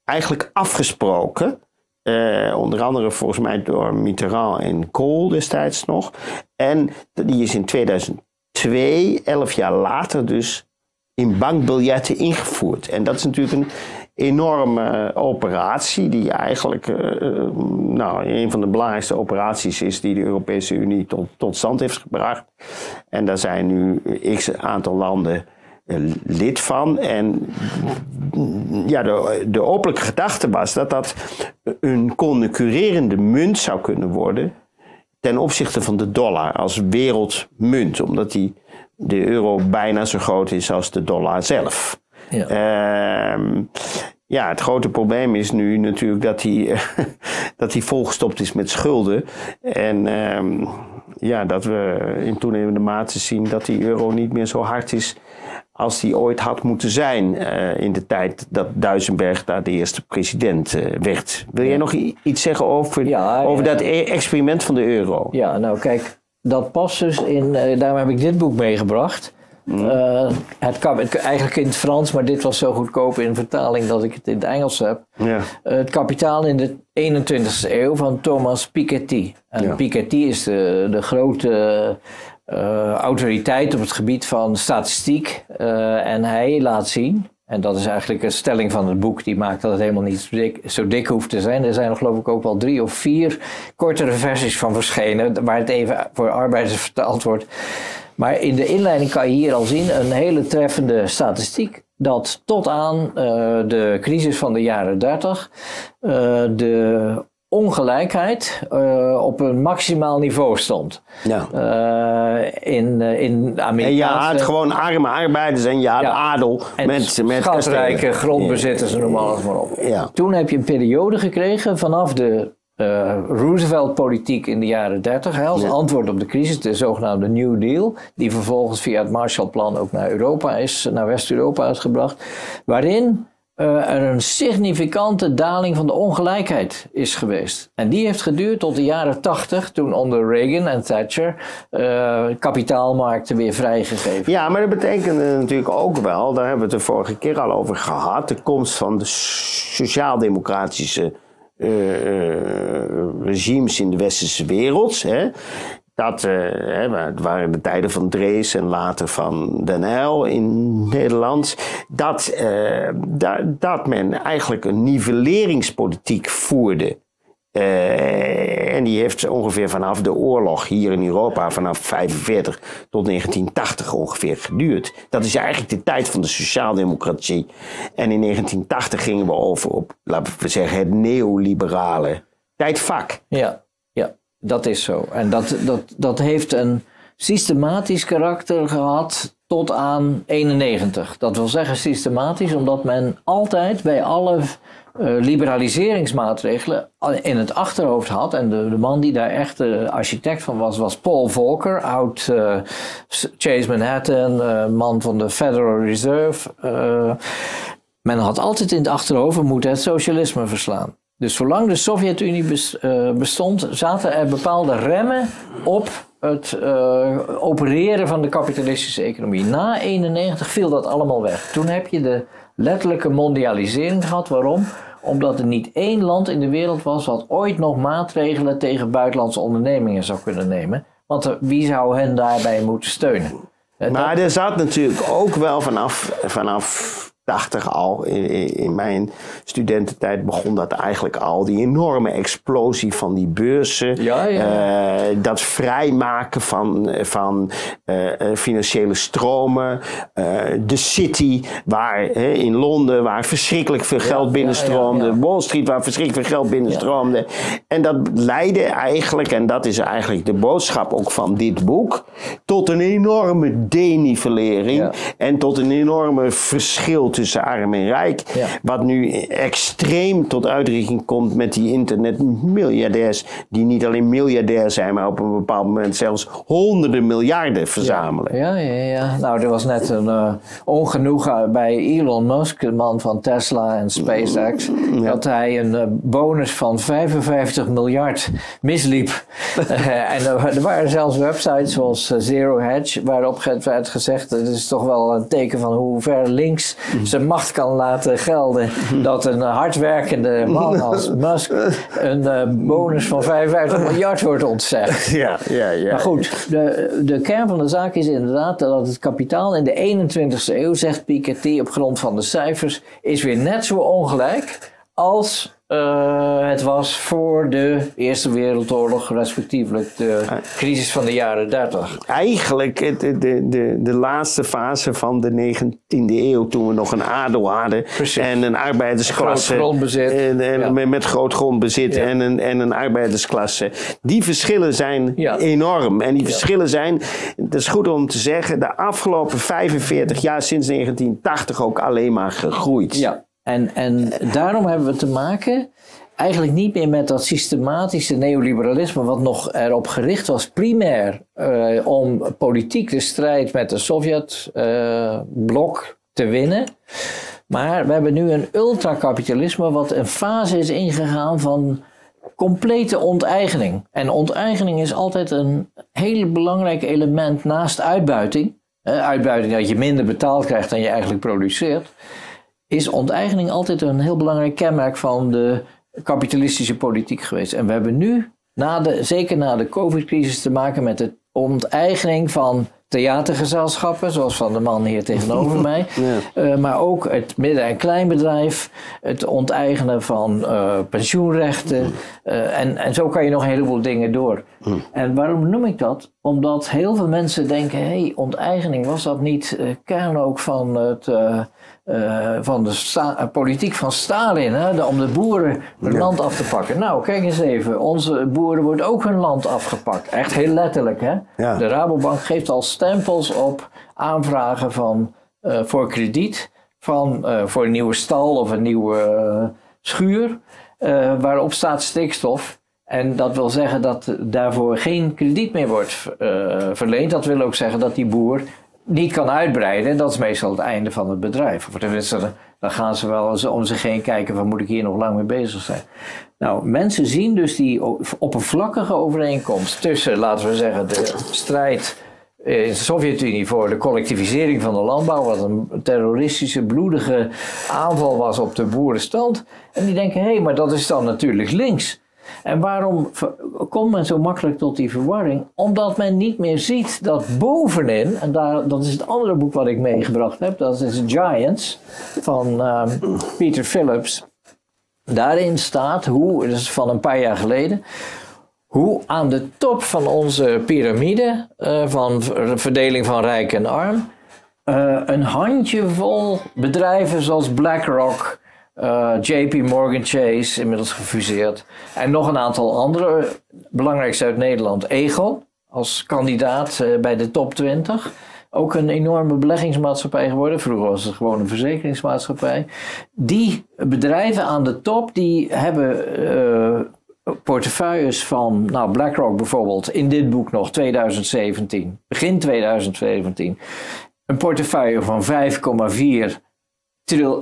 eigenlijk afgesproken. Uh, onder andere volgens mij door Mitterrand en Kohl destijds nog. En die is in 2002, elf jaar later dus, in bankbiljetten ingevoerd. En dat is natuurlijk een enorme operatie, die eigenlijk uh, nou, een van de belangrijkste operaties is die de Europese Unie tot, tot stand heeft gebracht. En daar zijn nu x aantal landen lid van. En ja, de, de openlijke gedachte was dat dat een concurrerende munt zou kunnen worden ten opzichte van de dollar als wereldmunt, omdat die, de euro bijna zo groot is als de dollar zelf. Ja. Ehm, ja, het grote probleem is nu natuurlijk dat hij, dat hij volgestopt is met schulden. En ehm, ja, dat we in toenemende mate zien dat die euro niet meer zo hard is als die ooit had moeten zijn uh, in de tijd dat Duisenberg daar de eerste president uh, werd. Wil jij nog iets zeggen over, ja, over dat e-, experiment van de euro? Ja, nou kijk, dat past dus in, uh, daarom heb ik dit boek meegebracht. Mm. het kan eigenlijk in het Frans, maar dit was zo goedkoop in vertaling dat ik het in het Engels heb. Ja. het kapitaal in de 21ste eeuw van Thomas Piketty. En Piketty is de, de grote autoriteit op het gebied van statistiek. En hij laat zien, en dat is eigenlijk een stelling van het boek, die maakt dat het helemaal niet zo dik, hoeft te zijn. Er zijn er geloof ik ook wel drie of vier kortere versies van verschenen, waar het even voor arbeiders vertaald wordt. Maar in de inleiding kan je hier al zien een hele treffende statistiek. Dat tot aan uh, de crisis van de jaren 30 uh, de ongelijkheid uh, op een maximaal niveau stond. Ja. Uh, in, uh, in Amerika. En je had gewoon arme arbeiders en je had ja. adel. En mensen met schatrijke grondbezitters, ja. noem alles maar op. Ja. Toen heb je een periode gekregen vanaf de Roosevelt-politiek in de jaren 30 als antwoord op de crisis, de zogenaamde New Deal, die vervolgens via het Marshallplan ook naar Europa is, naar West-Europa is gebracht, waarin uh, er een significante daling van de ongelijkheid is geweest. En die heeft geduurd tot de jaren 80, toen onder Reagan en Thatcher uh, kapitaalmarkten weer vrijgegeven. Ja, maar dat betekende natuurlijk ook wel, daar hebben we het de vorige keer al over gehad, de komst van de sociaal-democratische uh, regimes in de westerse wereld. Hè, dat uh, waren de tijden van Drees en later van Den Uyl in Nederland. Dat, uh, dat, men eigenlijk een nivelleringspolitiek voerde. Uh, en die heeft ongeveer vanaf de oorlog hier in Europa, vanaf 45 tot 1980 ongeveer geduurd. Dat is eigenlijk de tijd van de sociaaldemocratie. En in 1980 gingen we over op, laten we zeggen, het neoliberale tijdvak. Ja. Dat is zo. En dat, dat, dat heeft een systematisch karakter gehad tot aan 91. Dat wil zeggen systematisch omdat men altijd bij alle uh, liberaliseringsmaatregelen in het achterhoofd had. En de, de man die daar echt de architect van was, was Paul Volcker, oud uh, Chase Manhattan, uh, man van de Federal Reserve. men had altijd in het achterhoofd, we moeten het socialisme verslaan. Dus zolang de Sovjet-Unie eh, bestond, zaten er bepaalde remmen op het uh, opereren van de kapitalistische economie. Na 91 viel dat allemaal weg. Toen heb je de letterlijke mondialisering gehad. Waarom? Omdat er niet één land in de wereld was wat ooit nog maatregelen tegen buitenlandse ondernemingen zou kunnen nemen. Want wie zou hen daarbij moeten steunen? Maar er zat natuurlijk ook wel vanaf, vanaf 80 al, in, in, mijn studententijd begon dat eigenlijk al. Die enorme explosie van die beurzen. Ja, ja. Uh, dat vrijmaken van, van uh, financiële stromen. Uh, de City, waar in Londen, waar verschrikkelijk veel geld binnenstroomde. Wall Street, waar verschrikkelijk veel geld binnenstroomde. En dat leidde eigenlijk, en dat is eigenlijk de boodschap ook van dit boek, tot een enorme denivellering. En tot een enorme verschil tussen arm en rijk. Wat nu extreem tot uitdrukking komt met die internetmiljardairs. Die niet alleen miljardair zijn, maar op een bepaald moment zelfs honderden miljarden verzamelen. Ja, ja, ja. Nou, er was net een uh, ongenoegen bij Elon Musk, de man van Tesla en SpaceX. Dat hij een uh, bonus van 55 miljard misliep. en er waren zelfs websites zoals Zero Hedge, waarop werd gezegd: het is toch wel een teken van hoe ver links zijn macht kan laten gelden dat een hardwerkende man als Musk een uh, bonus van 55 miljard wordt ontzegd. Ja, ja, ja. Maar goed, de, de kern van de zaak is inderdaad dat het kapitaal in de 21ste eeuw, zegt Piketty op grond van de cijfers, is weer net zo ongelijk als uh, uh, het was voor de Eerste Wereldoorlog, respectievelijk de crisis van de jaren 30. Eigenlijk de, de, de, de laatste fase van de 19e eeuw, toen we nog een adel hadden en een arbeidersklasse. Groot grondbezit. En, en met, groot grondbezit en, een, en een arbeidersklasse. Die verschillen zijn enorm. En die verschillen zijn, het is goed om te zeggen, de afgelopen 45 jaar sinds 1980 ook alleen maar gegroeid. Ja. En, en daarom hebben we te maken eigenlijk niet meer met dat systematische neoliberalisme, wat nog erop gericht was, primair uh, om politiek de strijd met de Sovjet-blok uh, te winnen. Maar we hebben nu een ultracapitalisme, wat een fase is ingegaan van complete onteigening. En onteigening is altijd een heel belangrijk element naast uitbuiting. uitbuiting dat je minder betaald krijgt dan je eigenlijk produceert is onteigening altijd een heel belangrijk kenmerk van de kapitalistische politiek geweest. En we hebben nu, na de, zeker na de COVID-crisis, te maken met de onteigening van theatergezelschappen, zoals van de man hier tegenover mij. Uh, maar ook het midden- en kleinbedrijf, het onteigenen van uh, pensioenrechten. Uh, en, en zo kan je nog een heleboel dingen door. En waarom noem ik dat? Omdat heel veel mensen denken: hé, hey, onteigening, was dat niet kern ook van het uh, van de uh, politiek van Stalin, hè, om de boeren hun land af te pakken. Nou, kijk eens even, onze boeren worden ook hun land afgepakt. Echt heel letterlijk, hè? De Rabobank geeft al stempels op aanvragen van, uh, voor krediet, van, voor een nieuwe stal of een nieuwe schuur, waarop staat stikstof. En dat wil zeggen dat daarvoor geen krediet meer wordt verleend. Dat wil ook zeggen dat die boer niet kan uitbreiden, dat is meestal het einde van het bedrijf. Of tenminste, dan gaan ze wel om zich heen kijken van moet ik hier nog lang mee bezig zijn. Nou, mensen zien dus die oppervlakkige overeenkomst tussen, laten we zeggen, de strijd in de Sovjet-Unie voor de collectivisering van de landbouw, wat een terroristische, bloedige aanval was op de boerenstand. En die denken, hé, hey, maar dat is dan natuurlijk links. En waarom komt men zo makkelijk tot die verwarring? Omdat men niet meer ziet dat bovenin, en daar, dat is het andere boek wat ik meegebracht heb, dat is Giants van um, Peter Phillips. Daarin staat hoe, dat is van een paar jaar geleden, hoe aan de top van onze piramide uh, van verdeling van rijk en arm, uh, een handjevol bedrijven zoals BlackRock, uh, eh, JP Morgan Chase, inmiddels gefuseerd. En nog een aantal andere, belangrijkste uit Nederland. Egel, als kandidaat uh, bij de top 20. Ook een enorme beleggingsmaatschappij geworden. Vroeger was het gewoon een verzekeringsmaatschappij. Die bedrijven aan de top, die hebben uh, portefeuilles van, nou BlackRock bijvoorbeeld, in dit boek nog 2017, begin 2017. Een portefeuille van 5,4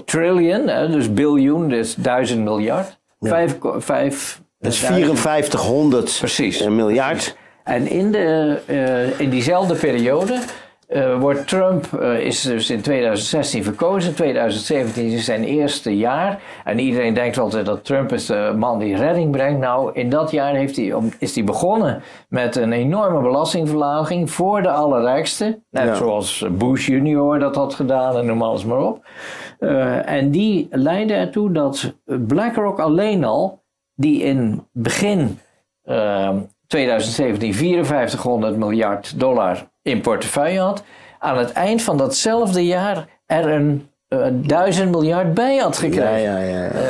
trillion, dus biljoen, dus duizend miljard. Vijf, vijf, dat is 5400 precies, miljard. En in, de, uh, in diezelfde periode uh, wordt Trump uh, is dus in 2016 verkozen. 2017 is zijn eerste jaar. En iedereen denkt altijd dat Trump is de man die redding brengt. Nou, in dat jaar heeft hij, is hij begonnen met een enorme belastingverlaging voor de allerrijkste. Net zoals Bush junior dat had gedaan en noem alles maar op. Uh, en die leidde ertoe dat BlackRock alleen al, die in begin 2017 5400 miljard dollar in portefeuille had, aan het eind van datzelfde jaar er een uh, duizend miljard bij had gekregen. Ja, ja, ja. Uh,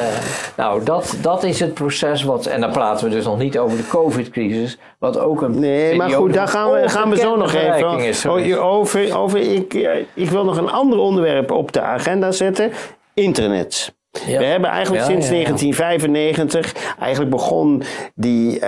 nou, dat, dat is het proces wat. En dan praten we dus nog niet over de COVID-crisis. Wat ook een. Nee, maar goed, daar gaan we, gaan we zo nog even. Is over, over, ik, ik wil nog een ander onderwerp op de agenda zetten: internet. Ja. We hebben eigenlijk sinds 1995, eigenlijk begon die, uh,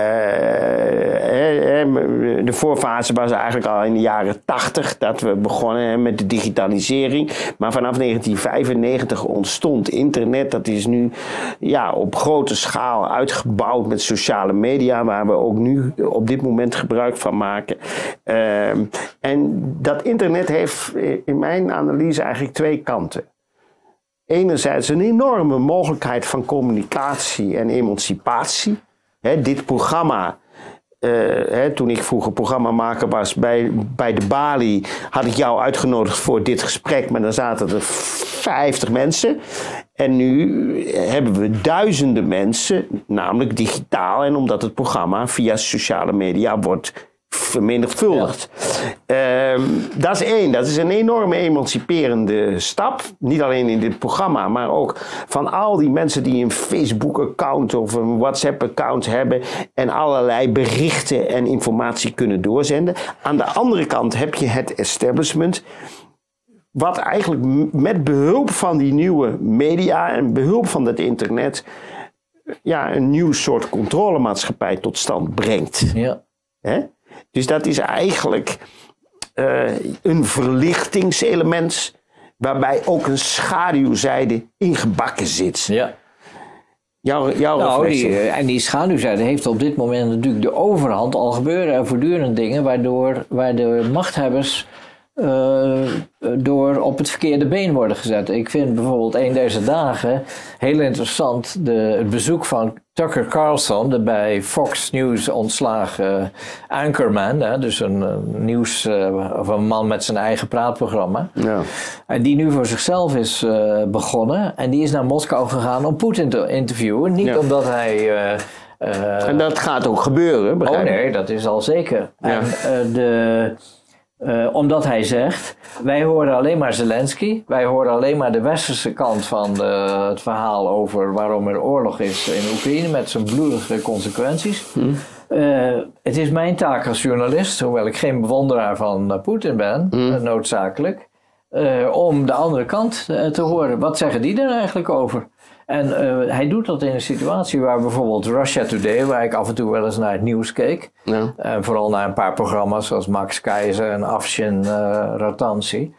de voorfase was eigenlijk al in de jaren 80 dat we begonnen met de digitalisering. Maar vanaf 1995 ontstond internet. Dat is nu ja, op grote schaal uitgebouwd met sociale media, waar we ook nu op dit moment gebruik van maken. Uh, en dat internet heeft in mijn analyse eigenlijk twee kanten enerzijds een enorme mogelijkheid van communicatie en emancipatie. dit programma, uh, toen ik vroeger programmamaker was bij, bij de Bali, had ik jou uitgenodigd voor dit gesprek, maar dan zaten er 50 mensen. En nu hebben we duizenden mensen, namelijk digitaal en omdat het programma via sociale media wordt vermenigvuldigd. Ehm, dat is één, dat is een enorme emanciperende stap. Niet alleen in dit programma, maar ook van al die mensen die een Facebook-account of een WhatsApp-account hebben en allerlei berichten en informatie kunnen doorzenden. Aan de andere kant heb je het establishment wat eigenlijk met behulp van die nieuwe media en behulp van het internet ja, een nieuw soort controlemaatschappij tot stand brengt. Ja. Hè? Dus dat is eigenlijk uh, een verlichtingselement waarbij ook een schaduwzijde ingebakken zit. Ja. Jouw, jouw nou, die, eh, en die schaduwzijde heeft op dit moment natuurlijk de overhand. Al gebeuren er voortdurend dingen waardoor waar de machthebbers uh, door op het verkeerde been worden gezet. Ik vind bijvoorbeeld een deze dagen heel interessant de, het bezoek van Tucker Carlson, de bij Fox News ontslagen anchorman, hè, dus een, nieuws uh, of een man met zijn eigen praatprogramma, ja. en die nu voor zichzelf is begonnen en die is naar Moskou gegaan om Poetin te interviewen, niet ja. omdat hij en dat gaat ook gebeuren, begrijp Oh nee, dat is al zeker. Ja. En de uh, omdat hij zegt, wij horen alleen maar Zelensky, wij horen alleen maar de westerse kant van de, het verhaal over waarom er oorlog is in Oekraïne met zijn bloedige consequenties. Hm. Uh, het is mijn taak als journalist, hoewel ik geen bewonderaar van uh, Poetin ben, hm. noodzakelijk, om de andere kant te horen. Wat zeggen die er eigenlijk over? En uh, hij doet dat in een situatie waar bijvoorbeeld Russia Today, waar ik af en toe wel eens naar het nieuws keek, ja. en vooral naar een paar programma's zoals Max Keizer en Afshin uh, Ratansi,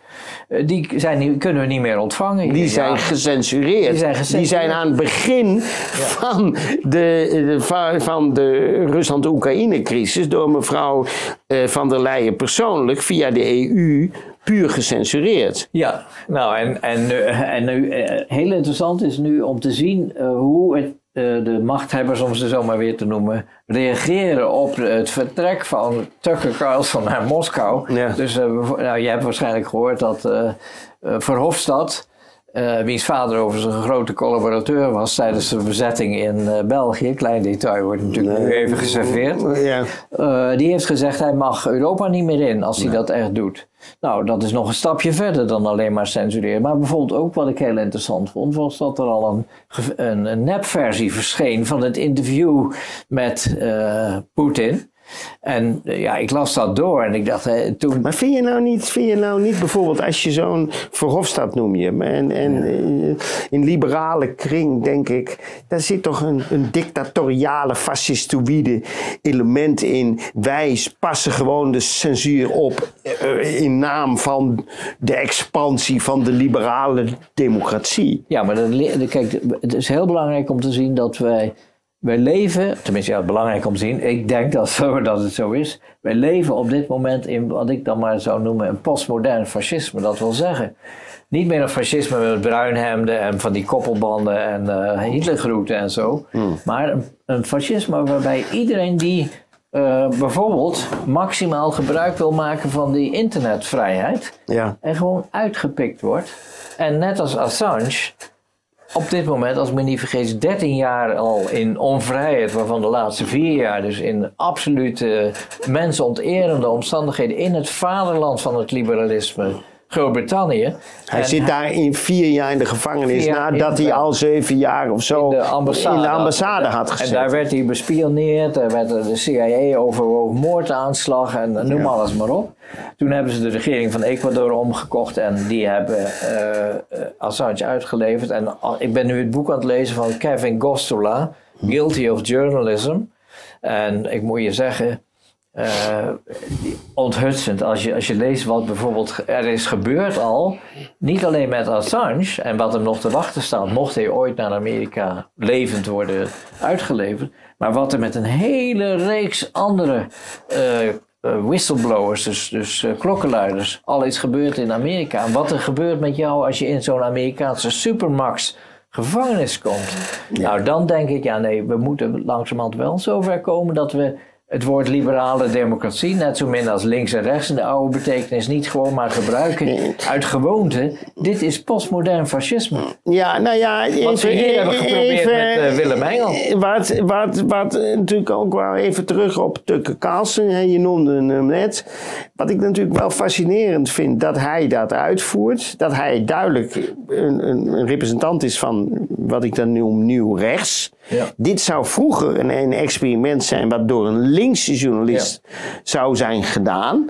uh, die, zijn, die kunnen we niet meer ontvangen. Die zijn gecensureerd. Die zijn, gecensureerd. Die zijn aan het begin ja. van de, de, van de Rusland-Oekraïne-crisis door mevrouw van der Leyen persoonlijk via de EU puur gecensureerd. Ja, nou en, en, en nu, eh, heel interessant is nu om te zien uh, hoe het, uh, de machthebbers, om ze zo maar weer te noemen, reageren op het vertrek van Tucker Carlson naar Moskou. Ja. Dus uh, nou, je hebt waarschijnlijk gehoord dat Verhofstadt uh, wiens vader overigens een grote collaborateur was tijdens de bezetting in uh, België. Klein detail wordt natuurlijk nu even geserveerd. Ja. Uh, die heeft gezegd hij mag Europa niet meer in als hij dat echt doet. Nou, dat is nog een stapje verder dan alleen maar censureren. Maar bijvoorbeeld ook wat ik heel interessant vond, was dat er al een, een, nepversie verscheen van het interview met Poetin. En eh, ja, ik las dat door en ik dacht hè, toen... Maar vind je nou niet, vind je nou niet bijvoorbeeld als je zo'n Verhofstadt noem je en, en eh, in liberale kring denk ik, daar zit toch een, een dictatoriale, fascistoïde element in. Wij passen gewoon de censuur op in naam van de expansie van de liberale democratie. Ja, maar dat, kijk, het is heel belangrijk om te zien dat wij wij leven, tenminste ja, belangrijk om te zien, ik denk dat, dat het zo is. Wij leven op dit moment in wat ik dan maar zou noemen een postmodern fascisme. Dat wil zeggen, niet meer een fascisme met bruinhemden en van die koppelbanden en uh, Hitlergroeten en zo. Hmm. Maar een, een, fascisme waarbij iedereen die uh, bijvoorbeeld maximaal gebruik wil maken van die internetvrijheid. Ja. En gewoon uitgepikt wordt. En net als Assange op dit moment, als ik me niet vergeet, 13 jaar al in onvrijheid, waarvan de laatste vier jaar dus in absolute mensonterende omstandigheden in het vaderland van het liberalisme Groot-Brittannië. Hij zit daar in vier jaar in de gevangenis nadat hij al zeven jaar of zo in de ambassade, in de ambassade had gezeten. En daar werd hij bespioneerd, er werd de CIA overwogen moordaanslag en noem alles maar op. Toen hebben ze de regering van Ecuador omgekocht en die hebben uh, Assange uitgeleverd. En ik ben nu het boek aan het lezen van Kevin Gostola, Guilty of Journalism. En ik moet je zeggen, uh, onthutsend als je, als je leest wat bijvoorbeeld er is gebeurd al. Niet alleen met Assange en wat hem nog te wachten staat, mocht hij ooit naar Amerika levend worden uitgeleverd. Maar wat er met een hele reeks andere uh, whistleblowers, dus, dus uh, klokkenluiders, al iets gebeurt in Amerika. En wat er gebeurt met jou als je in zo'n Amerikaanse supermax gevangenis komt. Nou, dan denk ik, ja nee, we moeten langzamerhand wel zover komen dat we het woord liberale democratie, net zo min als links en rechts in de oude betekenis, niet gewoon maar gebruiken uit gewoonte. Dit is postmodern fascisme. Ja, nou ja, even, Wat we hier hebben geprobeerd met uh, Willem Engel. Wat, wat, wat natuurlijk ook wel even terug op Tucker Carlson, je noemde hem net. Wat ik natuurlijk wel fascinerend vind, dat hij dat uitvoert. Dat hij duidelijk een, een, een representant is van wat ik dan noem nieuw rechts. Ja. Dit zou vroeger een, een, experiment zijn wat door een linkse journalist zou zijn gedaan.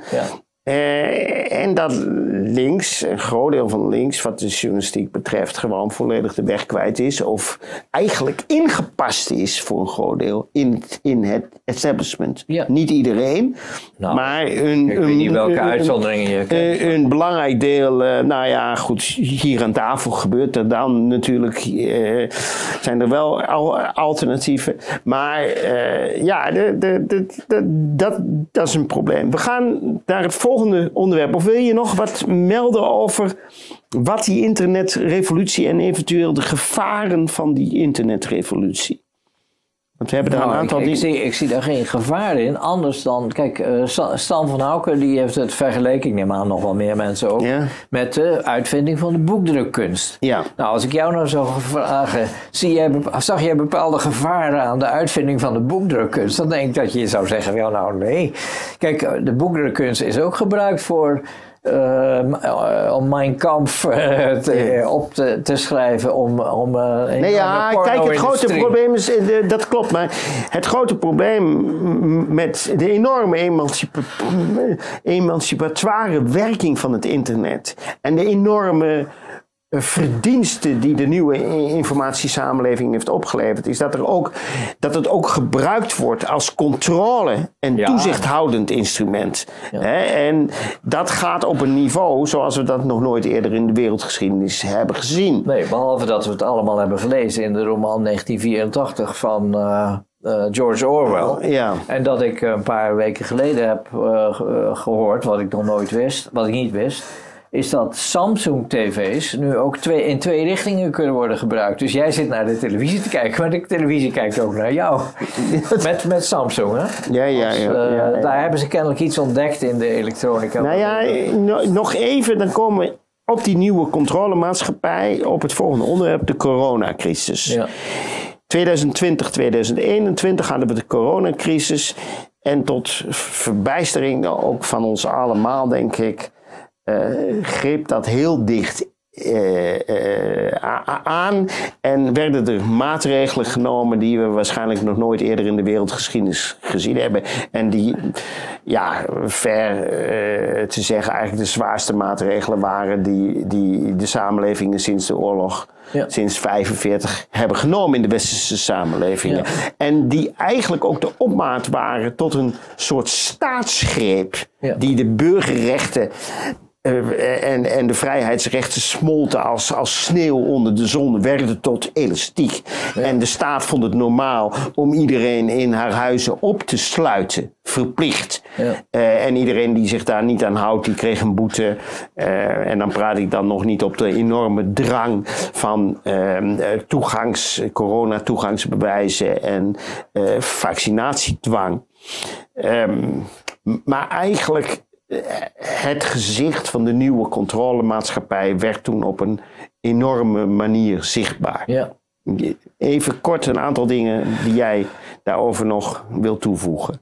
Uh, en dat links, een groot deel van links, wat de journalistiek betreft, gewoon volledig de weg kwijt is. Of eigenlijk ingepast is voor een groot deel in, in het establishment. Ja. Niet iedereen, nou, maar een. Ik een, weet niet welke een, uitzonderingen je kent. Een, een, belangrijk deel, uh, nou ja, goed, hier aan tafel gebeurt er dan natuurlijk. Uh, zijn er wel al alternatieven. Maar ja, de, de, de, dat, dat is een probleem. We gaan naar het volgende volgende onderwerp. Of wil je nog wat melden over wat die internetrevolutie en eventueel de gevaren van die internetrevolutie? Want we hebben daar een nou, aantal ik, ik, zie, ik zie daar geen gevaar in. Anders dan, kijk, uh, Stan van Houken die heeft het vergeleken, ik neem aan nog wel meer mensen ook, met de uitvinding van de boekdrukkunst. Ja. Nou, als ik jou nou zou vragen, zie jij, zag jij bepaalde gevaren aan de uitvinding van de boekdrukkunst? Dan denk ik dat je zou zeggen, ja nou nee. Kijk, de boekdrukkunst is ook gebruikt voor om Mein Kampf uh, op te, te, schrijven. Om, om, nee, ja, kijk, het grote probleem is, dat klopt, maar het grote probleem met de enorme emancipa emancipatoire werking van het internet en de enorme verdiensten die de nieuwe informatiesamenleving heeft opgeleverd, is dat, er ook, dat het ook gebruikt wordt als controle- en toezichthoudend instrument. En dat gaat op een niveau zoals we dat nog nooit eerder in de wereldgeschiedenis hebben gezien. Nee, behalve dat we het allemaal hebben gelezen in de roman 1984 van. Uh... George Orwell. Ja. En dat ik een paar weken geleden heb uh, gehoord, wat ik nog nooit wist, wat ik niet wist, is dat Samsung-tv's nu ook twee, in twee richtingen kunnen worden gebruikt. Dus jij zit naar de televisie te kijken, maar de televisie kijkt ook naar jou. met, met Samsung, hè? Ja, ja, ja, uh, ja, Daar hebben ze kennelijk iets ontdekt in de elektronica. Nou ja, nog even, dan komen we op die nieuwe controlemaatschappij op het volgende onderwerp, de coronacrisis. Ja. 2020, 2021 hadden we de coronacrisis. En tot verbijstering ook van ons allemaal, denk ik, greep dat heel dicht uh, uh, aan en werden er maatregelen genomen die we waarschijnlijk nog nooit eerder in de wereldgeschiedenis gezien hebben. En die, ja, ver te zeggen, eigenlijk de zwaarste maatregelen waren die, die de samenlevingen sinds de oorlog, ja. sinds 45, hebben genomen in de westerse samenlevingen. En die eigenlijk ook de opmaat waren tot een soort staatsgreep die de burgerrechten en, en de vrijheidsrechten smolten als, als sneeuw onder de zon, werden tot elastiek. En de staat vond het normaal om iedereen in haar huizen op te sluiten, verplicht. Ja. Uh, en iedereen die zich daar niet aan houdt, die kreeg een boete. Uh, en dan praat ik dan nog niet op de enorme drang van ehm, toegangs, corona-toegangsbewijzen en vaccinatiedwang. Um, maar eigenlijk het gezicht van de nieuwe controlemaatschappij werd toen op een enorme manier zichtbaar. Ja. Even kort een aantal dingen die jij daarover nog wil toevoegen.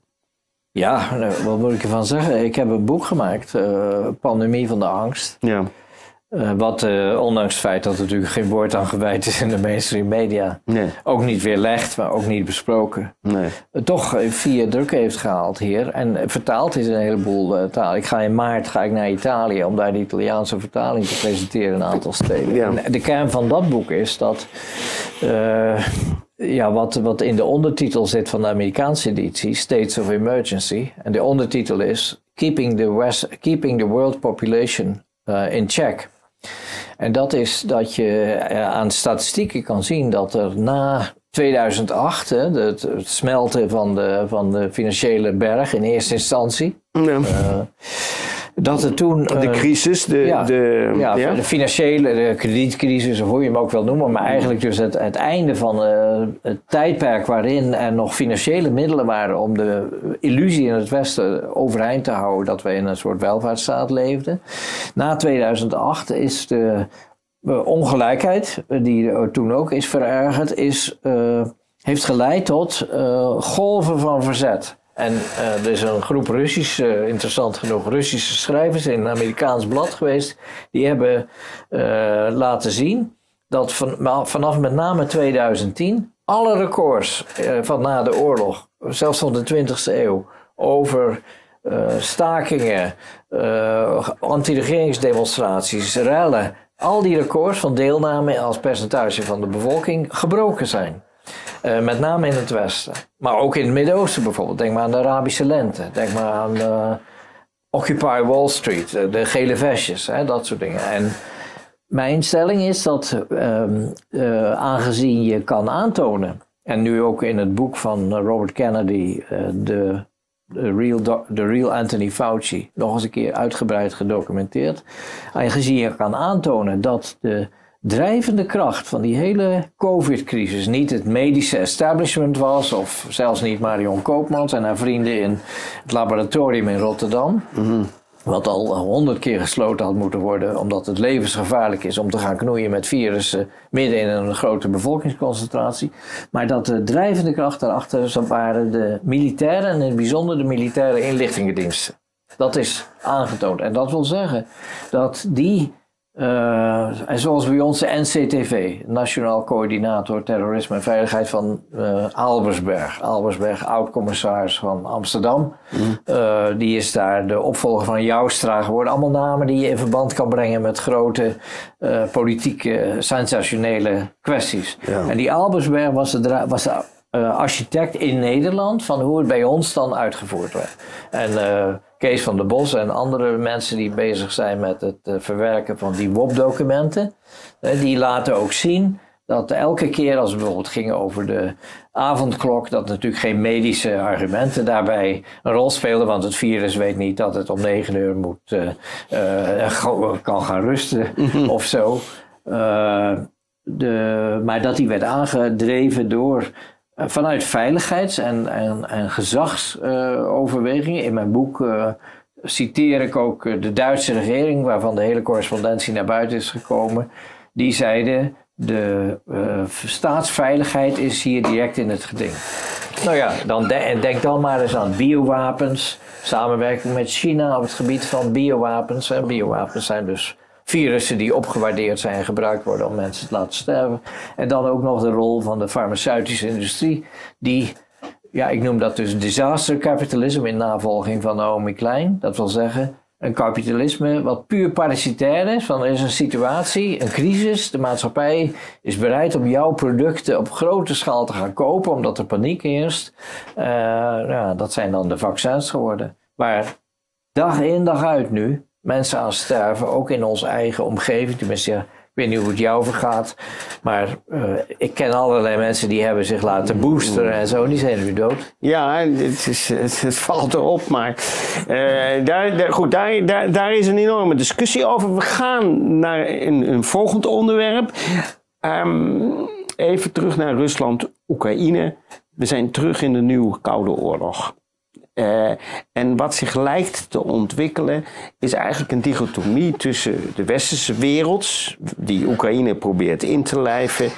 Ja, wat moet ik ervan zeggen? Ik heb een boek gemaakt, uh, Pandemie van de Angst. Ja. Uh, wat, uh, ondanks het feit dat er natuurlijk geen woord aan gewijd is in de mainstream media, nee. ook niet weerlegd, maar ook niet besproken, nee. Uh, toch via druk heeft gehaald hier en vertaald is een heleboel talen. Ik ga in maart ga ik naar Italië om daar de Italiaanse vertaling te presenteren in een aantal steden. Ja. En de kern van dat boek is dat ja, wat, wat in de ondertitel zit van de Amerikaanse editie, States of Emergency, en de ondertitel is Keeping the, West, Keeping the World Population in Check. En dat is dat je eh, aan statistieken kan zien dat er na 2008, hè, het, het, smelten van de, van de financiële berg in eerste instantie. Ja. Uh, dat er toen... de crisis, de, ja, de, ja, de financiële, de kredietcrisis, of hoe je hem ook wil noemen. Maar eigenlijk dus het, het einde van het tijdperk waarin er nog financiële middelen waren om de illusie in het Westen overeind te houden dat we in een soort welvaartsstaat leefden. Na 2008 is de ongelijkheid, die toen ook is verergerd, is, heeft geleid tot golven van verzet. En uh, er is een groep Russische, interessant genoeg, Russische schrijvers in een Amerikaans blad geweest. Die hebben uh, laten zien dat van, vanaf met name 2010 alle records van na de oorlog, zelfs van de 20e eeuw, over stakingen, anti-regeringsdemonstraties, rellen, al die records van deelname als percentage van de bevolking gebroken zijn. Uh, met name in het Westen. Maar ook in het Midden-Oosten bijvoorbeeld. Denk maar aan de Arabische lente. Denk maar aan uh, Occupy Wall Street. Uh, de gele vestjes. Hè, dat soort dingen. En mijn stelling is dat ehm, aangezien je kan aantonen. En nu ook in het boek van Robert Kennedy. de de real, de real Anthony Fauci nog eens een keer uitgebreid gedocumenteerd. Aangezien je kan aantonen dat de drijvende kracht van die hele COVID-crisis niet het medische establishment was, of zelfs niet Marion Koopmans en haar vrienden in het laboratorium in Rotterdam. Wat al honderd keer gesloten had moeten worden, omdat het levensgevaarlijk is om te gaan knoeien met virussen midden in een grote bevolkingsconcentratie. Maar dat de drijvende kracht daarachter waren de militairen en in het bijzonder de militaire inlichtingendiensten. Dat is aangetoond. En dat wil zeggen dat die uh, en zoals bij ons de NCTV, Nationaal Coördinator Terrorisme en Veiligheid van uh, Albersberg. Albersberg, oud-commissaris van Amsterdam. Mm. Uh, die is daar de opvolger van Joustra geworden. Allemaal namen die je in verband kan brengen met grote politieke, sensationele kwesties. Ja. En die Albersberg was de, was de architect in Nederland van hoe het bij ons dan uitgevoerd werd. En Kees van der Bos en andere mensen die bezig zijn met het eh, verwerken van die WOP-documenten. Die laten ook zien dat elke keer als het bijvoorbeeld ging over de avondklok, dat natuurlijk geen medische argumenten daarbij een rol speelden, want het virus weet niet dat het om negen uur moet, uh, uh, kan gaan rusten mhm. of zo. de, maar dat die werd aangedreven door eh, vanuit veiligheids- en, en, en gezagsoverwegingen. in mijn boek uh, citeer ik ook eh, de Duitse regering, waarvan de hele correspondentie naar buiten is gekomen. Die zeiden: de staatsveiligheid is hier direct in het geding. Nou ja, dan denk dan maar eens aan biowapens, samenwerking met China op het gebied van biowapens. Biowapens zijn dus virussen die opgewaardeerd zijn gebruikt worden om mensen te laten sterven. En dan ook nog de rol van de farmaceutische industrie, die, ja, ik noem dat dus disaster capitalism in navolging van Naomi Klein. Dat wil zeggen, een kapitalisme wat puur parasitair is. Van er is een situatie, een crisis. De maatschappij is bereid om jouw producten op grote schaal te gaan kopen, omdat er paniek heerst. Uh, ja, dat zijn dan de vaccins geworden. Maar dag in dag uit nu mensen aan sterven, ook in onze eigen omgeving. Tenminste, ik weet niet hoe het jou vergaat, maar uh, ik ken allerlei mensen die hebben zich laten boosteren en zo, die zijn nu dood. Ja, het, is, het, valt erop, maar uh, daar, daar, goed, daar, daar, daar is een enorme discussie over. We gaan naar een, een volgend onderwerp. Um, even terug naar Rusland, Oekraïne. We zijn terug in de nieuwe Koude Oorlog. Uh, en wat zich lijkt te ontwikkelen is eigenlijk een dichotomie tussen de westerse wereld, die Oekraïne probeert in te lijven,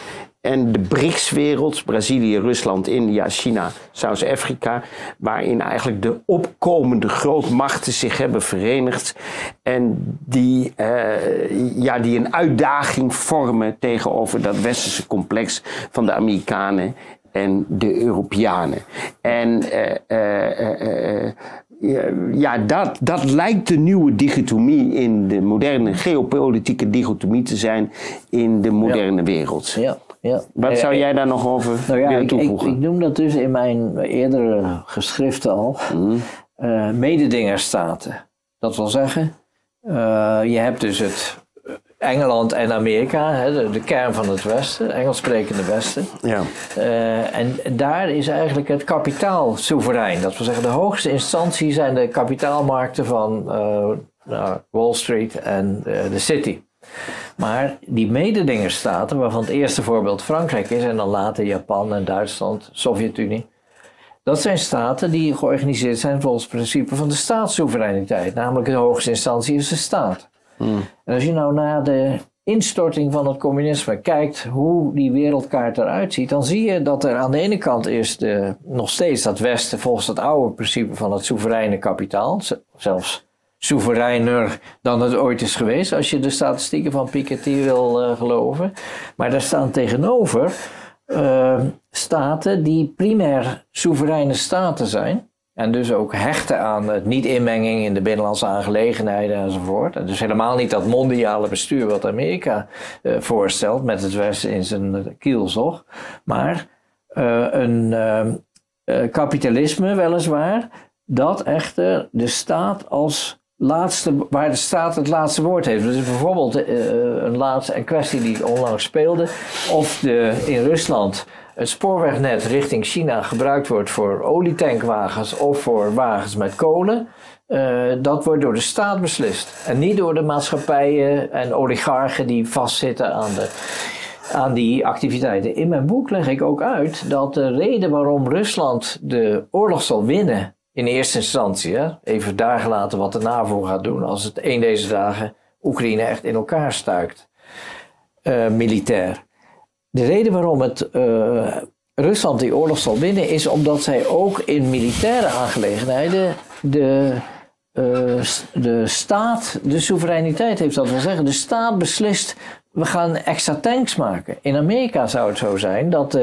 en de BRICS-wereld, Brazilië, Rusland, India, China, Zuid-Afrika, waarin eigenlijk de opkomende grootmachten zich hebben verenigd en die, uh, ja, die een uitdaging vormen tegenover dat westerse complex van de Amerikanen en de Europeanen. En uh, ja, dat, dat lijkt de nieuwe dichotomie in de moderne geopolitieke dichotomie te zijn in de moderne wereld. Ja. Ja. Wat zou jij daar nog over nou ja, willen toevoegen? Ik, ik, noem dat dus in mijn eerdere geschriften al mm. uh, mededingerstaten. Dat wil zeggen, uh, je hebt dus het Engeland en Amerika, hè, de, kern van het Westen, Engels sprekende Westen. Ja. Uh, en daar is eigenlijk het kapitaal soeverein. Dat wil zeggen, de hoogste instantie zijn de kapitaalmarkten van, uh, naar Wall Street en de City. Maar die mededingerstaten, waarvan het eerste voorbeeld Frankrijk is en dan later Japan en Duitsland, Sovjet-Unie. Dat zijn staten die georganiseerd zijn volgens het principe van de staatssoevereiniteit. Namelijk de hoogste instantie is de staat. En als je nou naar de instorting van het communisme kijkt hoe die wereldkaart eruit ziet, dan zie je dat er aan de ene kant is de, nog steeds dat Westen volgens het oude principe van het soevereine kapitaal, zelfs soevereiner dan het ooit is geweest, als je de statistieken van Piketty wil uh, geloven. Maar daar staan tegenover uh, staten die primair soevereine staten zijn. En dus ook hechten aan het niet-inmenging in de binnenlandse aangelegenheden enzovoort. En dus helemaal niet dat mondiale bestuur wat Amerika uh, voorstelt met het Westen in zijn kielzog. Maar uh, een uh, kapitalisme weliswaar dat echter de staat als laatste, waar de staat het laatste woord heeft. Dus bijvoorbeeld een laatste een kwestie die onlangs speelde. Of de, in Rusland het spoorwegnet richting China gebruikt wordt voor olietankwagens of voor wagens met kolen. Uh, dat wordt door de staat beslist. En niet door de maatschappijen en oligarchen die vastzitten aan, de, aan die activiteiten. In mijn boek leg ik ook uit dat de reden waarom Rusland de oorlog zal winnen in eerste instantie, even daar gelaten wat de NAVO gaat doen als het een deze dagen Oekraïne echt in elkaar stuikt, uh, militair. De reden waarom het uh, Rusland die oorlog zal winnen is omdat zij ook in militaire aangelegenheden de, uh, de staat de soevereiniteit heeft. Dat wil zeggen, de staat beslist we gaan extra tanks maken. In Amerika zou het zo zijn dat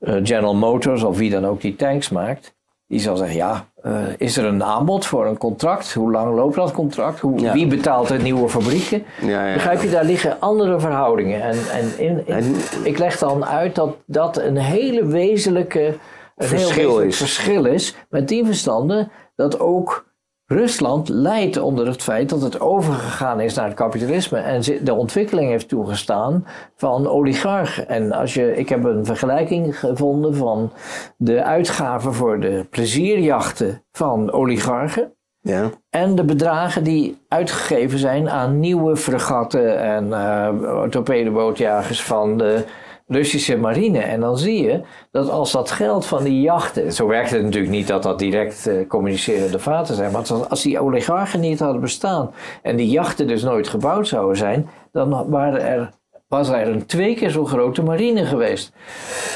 General Motors of wie dan ook die tanks maakt, die zal zeggen, ja, uh, is er een aanbod voor een contract? Hoe lang loopt dat contract? Hoe, Wie betaalt de nieuwe fabrieken? Ja, ja, Begrijp je, daar liggen andere verhoudingen. En, en, in, in, ik leg dan uit dat dat een hele wezenlijke een verschil, heel is. verschil is. Met die verstanden dat ook Rusland leidt onder het feit dat het overgegaan is naar het kapitalisme en de ontwikkeling heeft toegestaan van oligarchen. En als je, ik heb een vergelijking gevonden van de uitgaven voor de plezierjachten van oligarchen. Ja. En de bedragen die uitgegeven zijn aan nieuwe fregatten en uh, torpedobootjagers van de Russische marine. En dan zie je dat als dat geld van die jachten. Zo werkt het natuurlijk niet dat dat direct uh, communicerende vaten zijn. Maar als die oligarchen niet hadden bestaan. en die jachten dus nooit gebouwd zouden zijn. dan waren er, was er een twee keer zo grote marine geweest.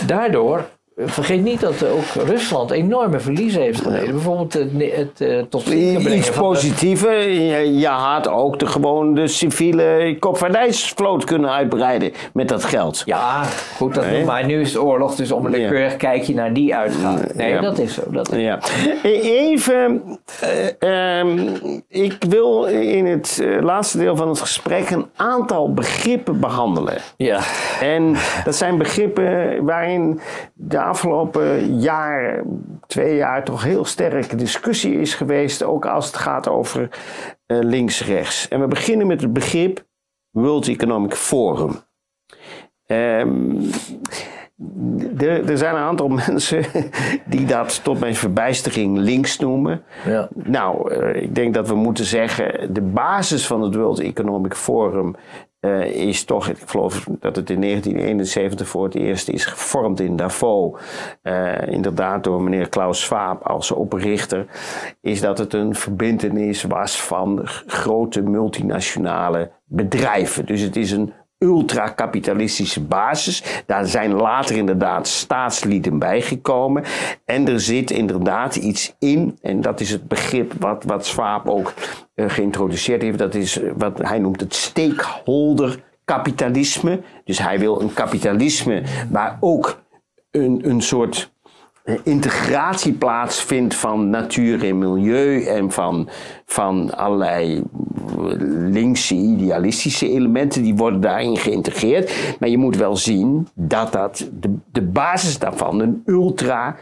Daardoor Vergeet niet dat ook Rusland enorme verliezen heeft geleden. Bijvoorbeeld het, het, uh, tot Iets positieve, je, je, had ook de, gewoon de civiele kopvaardijsvloot kunnen uitbreiden met dat geld. Ja, goed, dat nee. maar nu is het oorlog, dus onwillekeurig ja. kijk je naar die uitgang. Nee, dat is zo. Dat is ja. Even, uh, um, ik wil in het uh, laatste deel van het gesprek een aantal begrippen behandelen. Ja. En dat zijn begrippen waarin de afgelopen jaar, twee jaar, toch heel sterke discussie is geweest. Ook als het gaat over uh, links-rechts. En we beginnen met het begrip World Economic Forum. Um, er, zijn een aantal mensen die dat tot mijn verbijstering links noemen. Ja. Nou, uh, ik denk dat we moeten zeggen, de basis van het World Economic Forum uh, is toch, ik geloof dat het in 1971 voor het eerst is gevormd in Davos, uh, inderdaad door meneer Klaus Schwab als oprichter, is dat het een verbindenis was van grote multinationale bedrijven. Dus het is een ultracapitalistische basis. Daar zijn later inderdaad staatslieden bijgekomen. En er zit inderdaad iets in, en dat is het begrip wat, wat Schwab ook uh, geïntroduceerd heeft. Dat is uh, wat hij noemt het stakeholder kapitalisme. Dus hij wil een kapitalisme waar ook een, een soort integratie plaatsvindt van natuur en milieu en van, van allerlei linkse idealistische elementen, die worden daarin geïntegreerd. Maar je moet wel zien dat dat de, de basis daarvan een ultra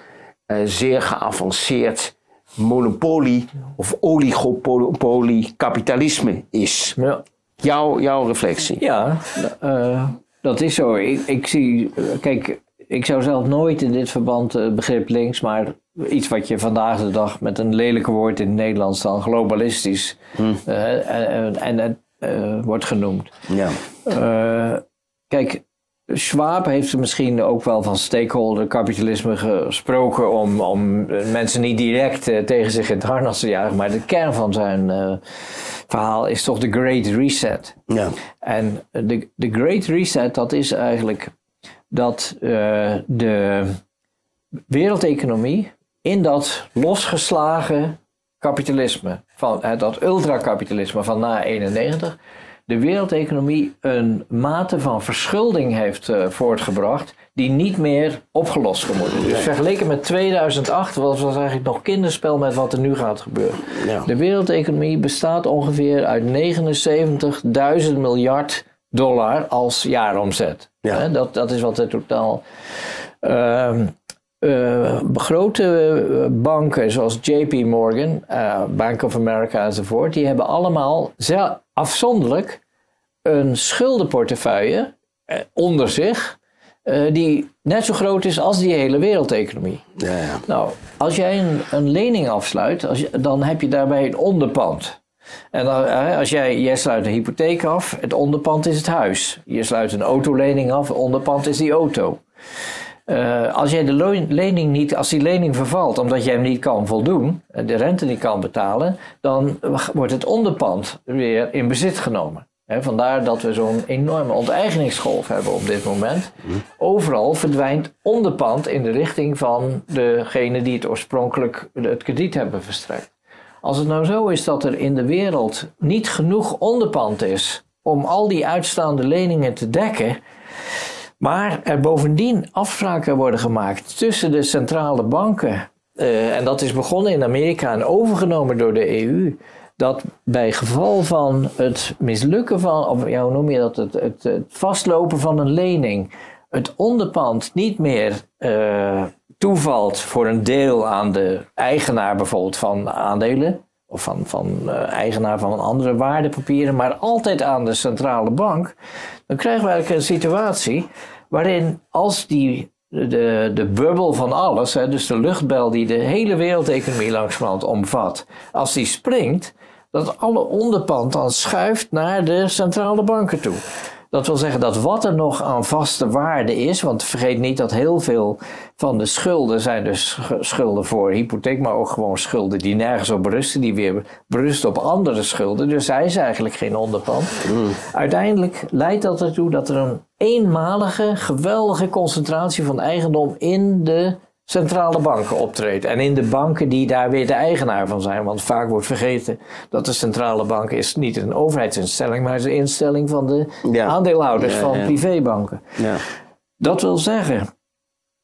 uh, zeer geavanceerd monopolie of oligopolie kapitalisme is. Ja. Jouw, jouw reflectie? Ja, uh, dat is zo. Ik, ik zie, kijk, ik zou zelf nooit in dit verband het begrip links, maar iets wat je vandaag de dag met een lelijke woord in het Nederlands dan globalistisch hmm. en, en wordt genoemd. Ja. kijk, Schwab heeft misschien ook wel van stakeholder kapitalisme gesproken om, om mensen niet direct tegen zich in het harnas te jagen, maar de kern van zijn verhaal is toch de Great Reset. Ja. En de, de Great Reset, dat is eigenlijk dat uh, de wereldeconomie in dat losgeslagen kapitalisme, van, uh, dat ultracapitalisme van na 91, de wereldeconomie een mate van verschulding heeft uh, voortgebracht die niet meer opgelost kan worden. Dus vergeleken met 2008 was het eigenlijk nog kinderspel met wat er nu gaat gebeuren. Ja. De wereldeconomie bestaat ongeveer uit 79.000 miljard dollar als jaaromzet. Ja. Dat, dat is wat er totaal. Uh, uh, grote banken zoals JP Morgan, uh, Bank of America enzovoort, die hebben allemaal afzonderlijk een schuldenportefeuille eh, onder zich die net zo groot is als die hele wereldeconomie. Ja, ja. Nou, als jij een, een lening afsluit, als je, dan heb je daarbij een onderpand. En als jij, jij sluit een hypotheek af, het onderpand is het huis. Je sluit een autolening af, het onderpand is die auto. Uh, als jij de lening niet, als die lening vervalt omdat jij hem niet kan voldoen, de rente niet kan betalen, dan wordt het onderpand weer in bezit genomen vandaar dat we zo'n enorme onteigeningsgolf hebben op dit moment. Overal verdwijnt onderpand in de richting van degene die het oorspronkelijk het krediet hebben verstrekt. Als het nou zo is dat er in de wereld niet genoeg onderpand is om al die uitstaande leningen te dekken, maar er bovendien afspraken worden gemaakt tussen de centrale banken, uh, en dat is begonnen in Amerika en overgenomen door de EU dat bij geval van het mislukken van, of ja, hoe noem je dat, het, het, vastlopen van een lening, het onderpand niet meer uh, toevalt voor een deel aan de eigenaar bijvoorbeeld van aandelen, of van, van uh, eigenaar van andere waardepapieren, maar altijd aan de centrale bank, dan krijgen we eigenlijk een situatie waarin als die de, de bubbel van alles, hè, dus de luchtbel die de hele wereldeconomie langzamerhand omvat, als die springt, dat alle onderpand dan schuift naar de centrale banken toe. Dat wil zeggen dat wat er nog aan vaste waarde is, want vergeet niet dat heel veel van de schulden zijn dus schulden voor hypotheek, maar ook gewoon schulden die nergens op berusten, die weer berusten op andere schulden. Dus zij is eigenlijk geen onderpand. Mm. Uiteindelijk leidt dat ertoe dat er een eenmalige, geweldige concentratie van eigendom in de centrale banken optreedt. En in de banken die daar weer de eigenaar van zijn. Want vaak wordt vergeten dat de centrale bank is niet een overheidsinstelling, maar is een instelling van de aandeelhouders van privébanken. Dat wil zeggen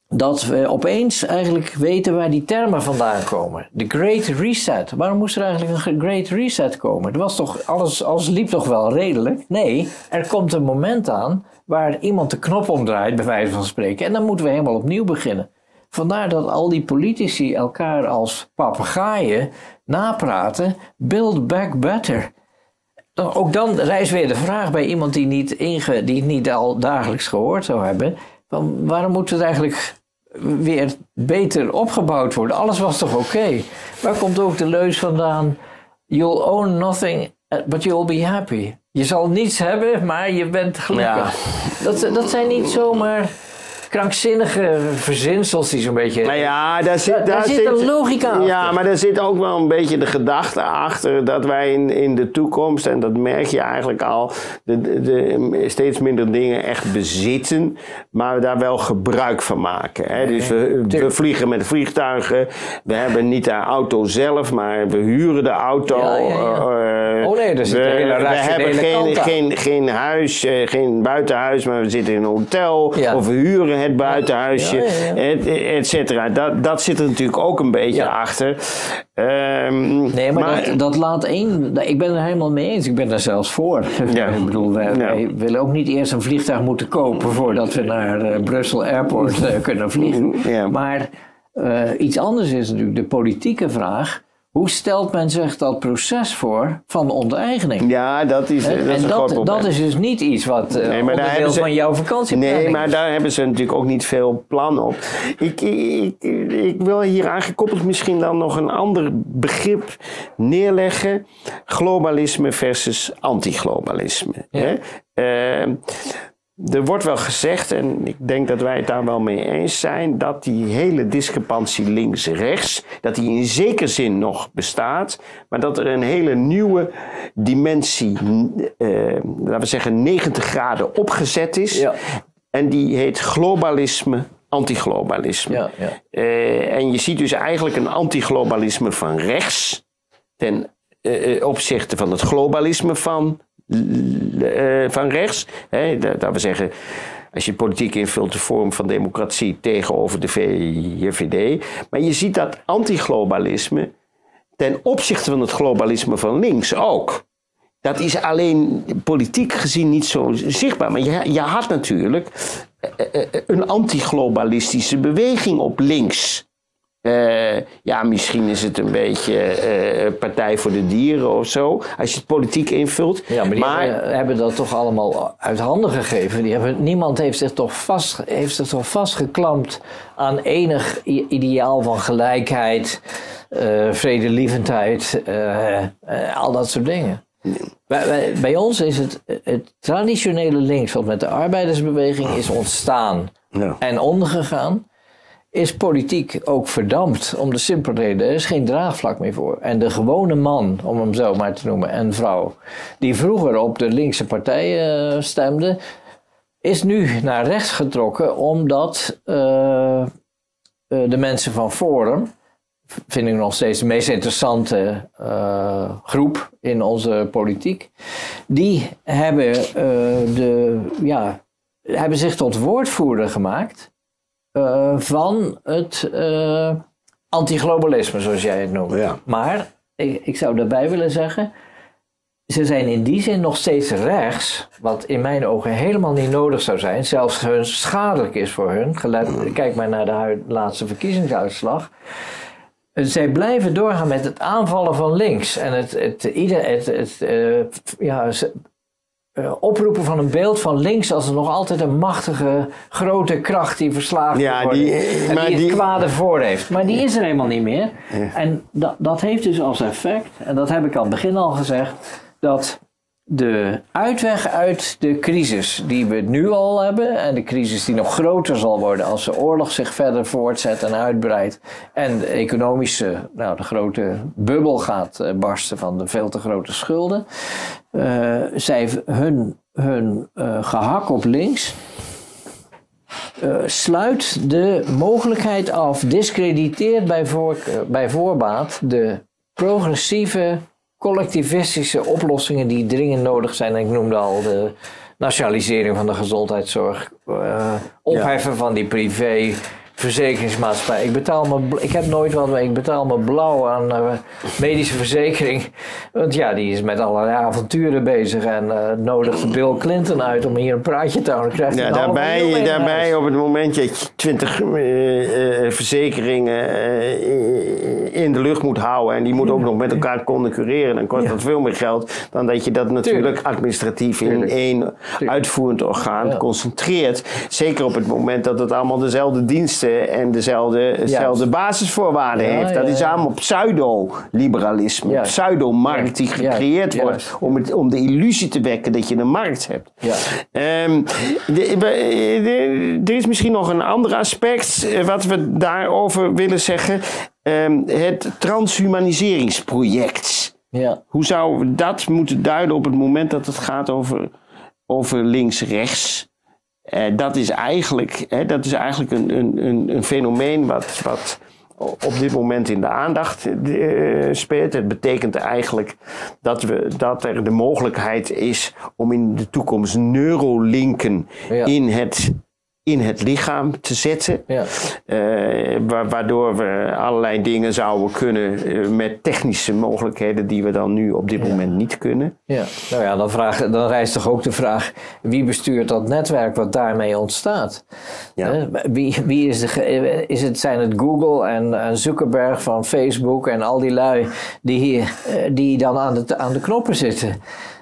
dat we opeens eigenlijk weten waar die termen vandaan komen. De Great Reset. Waarom moest er eigenlijk een Great Reset komen? Er was toch, alles, alles liep toch wel redelijk? Nee, er komt een moment aan waar iemand de knop omdraait, bij wijze van spreken. En dan moeten we helemaal opnieuw beginnen. Vandaar dat al die politici elkaar als papegaaien napraten: build back better. Ook dan rijst weer de vraag bij iemand die, niet inge, die het niet al dagelijks gehoord zou hebben: van waarom moet het eigenlijk weer beter opgebouwd worden? Alles was toch oké? Waar komt ook de leus vandaan? You'll own nothing, but you'll be happy. Je zal niets hebben, maar je bent gelukkig. Dat, dat zijn niet zomaar krankzinnige verzinsels die zo'n beetje... Maar ja, daar zit, daar, zit, een logica achter. Ja, maar daar zit ook wel een beetje de gedachte achter dat wij in, in de toekomst, en dat merk je eigenlijk al, de, de, steeds minder dingen echt bezitten, maar daar wel gebruik van maken. Hè? Dus we, we, vliegen met vliegtuigen, we hebben niet de auto zelf, maar we huren de auto. Ja, ja, uh, oh nee, dus we, we hebben geen, geen, geen huis, uh, geen buitenhuis, maar we zitten in een hotel, of we huren het buitenhuisje, et, et cetera. Dat, dat zit er natuurlijk ook een beetje achter. Um, nee, maar, dat, dat, laat één. Ik ben er helemaal mee eens. Ik ben daar zelfs voor. ik bedoel, wij, willen ook niet eerst een vliegtuig moeten kopen voordat we naar uh, Brussel Airport uh, kunnen vliegen. Maar uh, iets anders is natuurlijk de politieke vraag hoe stelt men zich dat proces voor van onteigening? Ja, dat is, dat is en dat, dat is dus niet iets wat uh, nee, onderdeel ze, van jouw vakantie Nee, maar daar hebben ze natuurlijk ook niet veel plan op. Ik, ik, ik wil hier aangekoppeld misschien dan nog een ander begrip neerleggen. Globalisme versus antiglobalisme. Ja. Uh, er wordt wel gezegd, en ik denk dat wij het daar wel mee eens zijn, dat die hele discrepantie links-rechts, dat die in zekere zin nog bestaat, maar dat er een hele nieuwe dimensie, eh, laten we zeggen 90 graden opgezet is. Ja. En die heet globalisme, antiglobalisme. Ja, ja. Uh, en je ziet dus eigenlijk een antiglobalisme van rechts ten uh, opzichte van het globalisme van van rechts. Hè, dat we zeggen, als je politiek invult, de vorm van democratie tegenover de VVD. Maar je ziet dat antiglobalisme ten opzichte van het globalisme van links ook. Dat is alleen politiek gezien niet zo zichtbaar. Maar je, je had natuurlijk eh, eh, een antiglobalistische beweging op links. Uh, ja, misschien is het een beetje uh, Partij voor de Dieren of zo, als je het politiek invult. Ja, maar die hebben, hebben, dat toch allemaal uit handen gegeven. Die hebben, niemand heeft zich, toch vast, heeft zich toch vastgeklampt aan enig ideaal van gelijkheid, uh, vredelievendheid, al dat soort dingen. Bij, bij, ons is het, het traditionele links, wat met de arbeidersbeweging is ontstaan ja. en ondergegaan is politiek ook verdampt. Om de simpele reden, er is geen draagvlak meer voor. En de gewone man, om hem zo maar te noemen, en vrouw, die vroeger op de linkse partijen uh, stemde, is nu naar rechts getrokken omdat uh, de mensen van Forum, vind ik nog steeds de meest interessante groep in onze politiek, die hebben, de, ja, hebben zich tot woordvoerder gemaakt van het uh, antiglobalisme, zoals jij het noemt. Ja. Maar ik, ik zou daarbij willen zeggen, ze zijn in die zin nog steeds rechts, wat in mijn ogen helemaal niet nodig zou zijn, zelfs hun schadelijk is voor hun. kijk maar naar de laatste verkiezingsuitslag. Zij blijven doorgaan met het aanvallen van links. En het, het, ieder, het, het, uh, ja, uh, oproepen van een beeld van links als nog altijd een machtige, grote kracht die verslagen ja, wordt. Die, en die het die, kwade voor heeft. Maar die is er helemaal niet meer. En dat, dat heeft dus als effect, en dat heb ik aan het begin al gezegd, dat de uitweg uit de crisis die we nu al hebben en de crisis die nog groter zal worden als de oorlog zich verder voortzet en uitbreidt en de economische, nou de grote bubbel gaat eh, barsten van de veel te grote schulden, uh, zij hun, hun uh, gehak op links sluit de mogelijkheid af, discrediteert bij, voor, bij voorbaat de progressieve collectivistische oplossingen die dringend nodig zijn. ik noemde al de nationalisering van de gezondheidszorg, uh, opheffen van die privé verzekeringsmaatschappij. Ik betaal me, ik heb nooit wat, maar ik betaal me blauw aan uh, medische verzekering. Want ja, die is met allerlei avonturen bezig en uh, nodigt Bill Clinton uit om hier een praatje te houden. Krijgt ja, daarbij, daarbij op het moment dat je twintig uh, verzekeringen in de lucht moet houden en die moeten ook nog met elkaar concurreren, dan kost dat veel meer geld dan dat je dat natuurlijk administratief in één uitvoerend orgaan concentreert. Zeker op het moment dat het allemaal dezelfde diensten en dezelfde, dezelfde basisvoorwaarden heeft. Dat is allemaal pseudo-liberalisme, pseudo-markt die gecreëerd wordt om, het, om de illusie te wekken dat je een markt hebt. Um, er is misschien nog een ander aspect eh, wat we daarover willen zeggen. Um, het transhumaniseringproject. Ja. Hoe zou dat moeten duiden op het moment dat het gaat over, over links-rechts? Uh, dat is eigenlijk, hè, dat is eigenlijk een, een, een fenomeen wat, wat op dit moment in de aandacht uh, speelt. Het betekent eigenlijk dat, we, dat er de mogelijkheid is om in de toekomst neurolinken in het in het lichaam te zetten. Ja. waardoor we allerlei dingen zouden kunnen met technische mogelijkheden die we dan nu op dit moment niet kunnen. Ja, nou ja, dan, vraag, dan rijst toch ook de vraag: wie bestuurt dat netwerk wat daarmee ontstaat? Ja. Wie, wie is, de, is het, zijn het Google en, en Zuckerberg van Facebook en al die lui die, hier, die dan aan de, aan de knoppen zitten?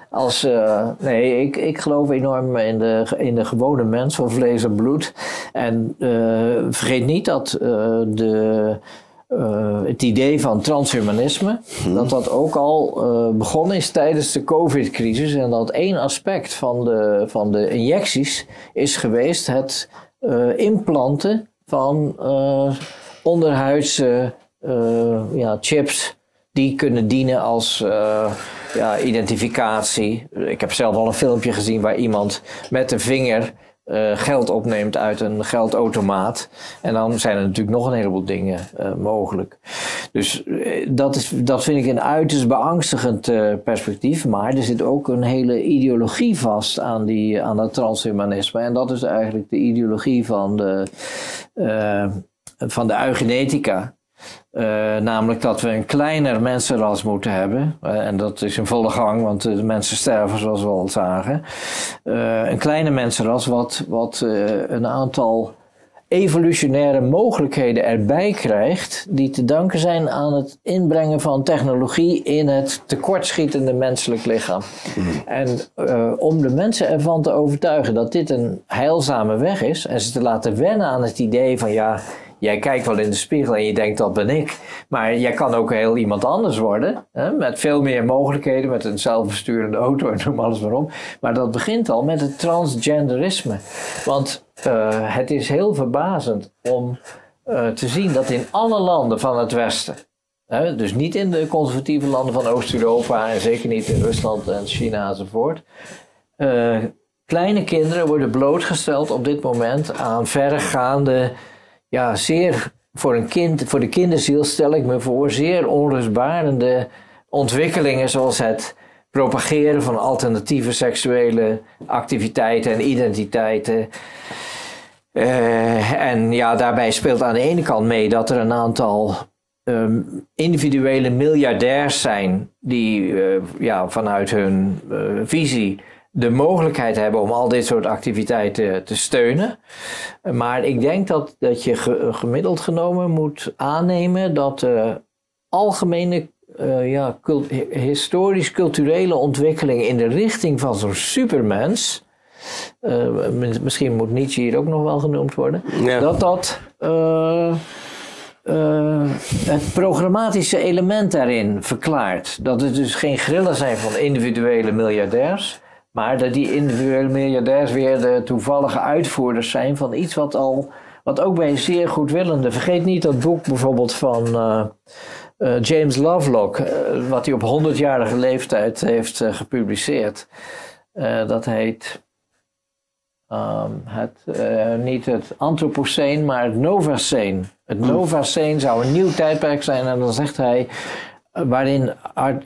Als, uh, nee, ik, ik geloof enorm in de, in de gewone mens van vlees en bloed. En uh, vergeet niet dat uh, de, het idee van transhumanisme, hmm. dat dat ook al begonnen is tijdens de COVID-crisis. En dat één aspect van de, van de injecties is geweest het implanten van onderhuidse ja, chips die kunnen dienen als ja, identificatie. Ik heb zelf al een filmpje gezien waar iemand met een vinger uh, geld opneemt uit een geldautomaat. En dan zijn er natuurlijk nog een heleboel dingen uh, mogelijk. Dus uh, dat, is, dat vind ik een uiterst beangstigend perspectief. Maar er zit ook een hele ideologie vast aan, die, aan dat transhumanisme. En dat is eigenlijk de ideologie van de, van de eugenetica. Uh, namelijk dat we een kleiner mensenras moeten hebben. Uh, en dat is in volle gang, want de mensen sterven zoals we al zagen. Uh, een kleine mensenras wat, wat een aantal evolutionaire mogelijkheden erbij krijgt. die te danken zijn aan het inbrengen van technologie in het tekortschietende menselijk lichaam. Mm. En om de mensen ervan te overtuigen dat dit een heilzame weg is. en ze te laten wennen aan het idee van ja jij kijkt wel in de spiegel en je denkt dat ben ik. Maar jij kan ook heel iemand anders worden. Hè, met veel meer mogelijkheden, met een zelfbesturende auto en noem alles maar op. Maar dat begint al met het transgenderisme. Want uh, het is heel verbazend om uh, te zien dat in alle landen van het Westen. Hè, dus niet in de conservatieve landen van Oost-Europa en zeker niet in Rusland en China enzovoort. Uh, kleine kinderen worden blootgesteld op dit moment aan verregaande ja, zeer voor een kind, voor de kinderziel stel ik me voor, zeer onrustbarende ontwikkelingen zoals het propageren van alternatieve seksuele activiteiten en identiteiten. Uh, en ja, daarbij speelt aan de ene kant mee dat er een aantal um, individuele miljardairs zijn die uh, ja, vanuit hun uh, visie de mogelijkheid hebben om al dit soort activiteiten te steunen. Maar ik denk dat, dat je gemiddeld genomen moet aannemen dat de algemene uh, ja, historisch-culturele ontwikkeling in de richting van zo'n supermens. Uh, misschien moet Nietzsche hier ook nog wel genoemd worden. Dat dat uh, het programmatische element daarin verklaart. Dat het dus geen grillen zijn van individuele miljardairs. Maar dat die individuele miljardairs weer de toevallige uitvoerders zijn van iets wat al, wat ook bij zeer goedwillende. Vergeet niet dat boek bijvoorbeeld van uh, uh, James Lovelock, uh, wat hij op 100-jarige leeftijd heeft gepubliceerd. dat heet um, het, niet het Anthropocene, maar het Novacene. Het. Novacene zou een nieuw tijdperk zijn en dan zegt hij waarin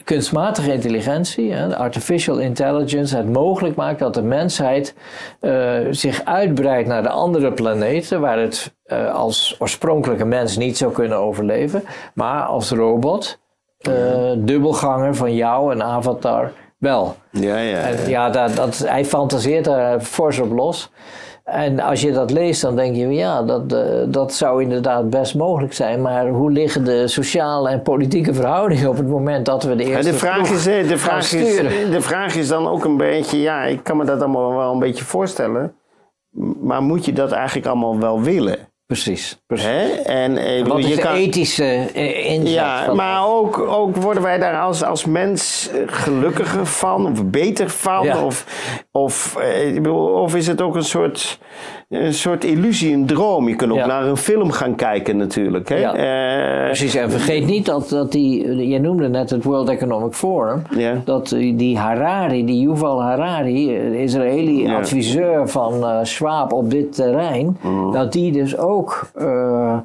kunstmatige intelligentie, artificial intelligence, het mogelijk maakt dat de mensheid uh, zich uitbreidt naar de andere planeten, waar het uh, als oorspronkelijke mens niet zou kunnen overleven, maar als robot, uh, dubbelganger van jou, een avatar, wel. Ja, ja, ja. En ja dat, dat, hij fantaseert daar fors op los. En als je dat leest, dan denk je, ja, dat, uh, dat zou inderdaad best mogelijk zijn. Maar hoe liggen de sociale en politieke verhoudingen op het moment dat we de eerste. de vraag, is, eh, de, vraag is, de vraag is dan ook een beetje, ja, ik kan me dat allemaal wel een beetje voorstellen. Maar moet je dat eigenlijk allemaal wel willen? Precies. precies. En, eh, Wat is je de kan, ethische eh, inzet? Ja, maar ook, ook worden wij daar als, als mens gelukkiger van of beter van? Of, of, eh, of is het ook een soort een soort illusie, een droom. Je kunt ook naar een film gaan kijken natuurlijk. Hè? Ja. Uh, Precies, en vergeet niet dat, dat die, je noemde net het World Economic Forum, ja. dat die Harari, die Yuval Harari, Israëli adviseur van uh, Schwab op dit terrein, mm. dat die dus ook uh,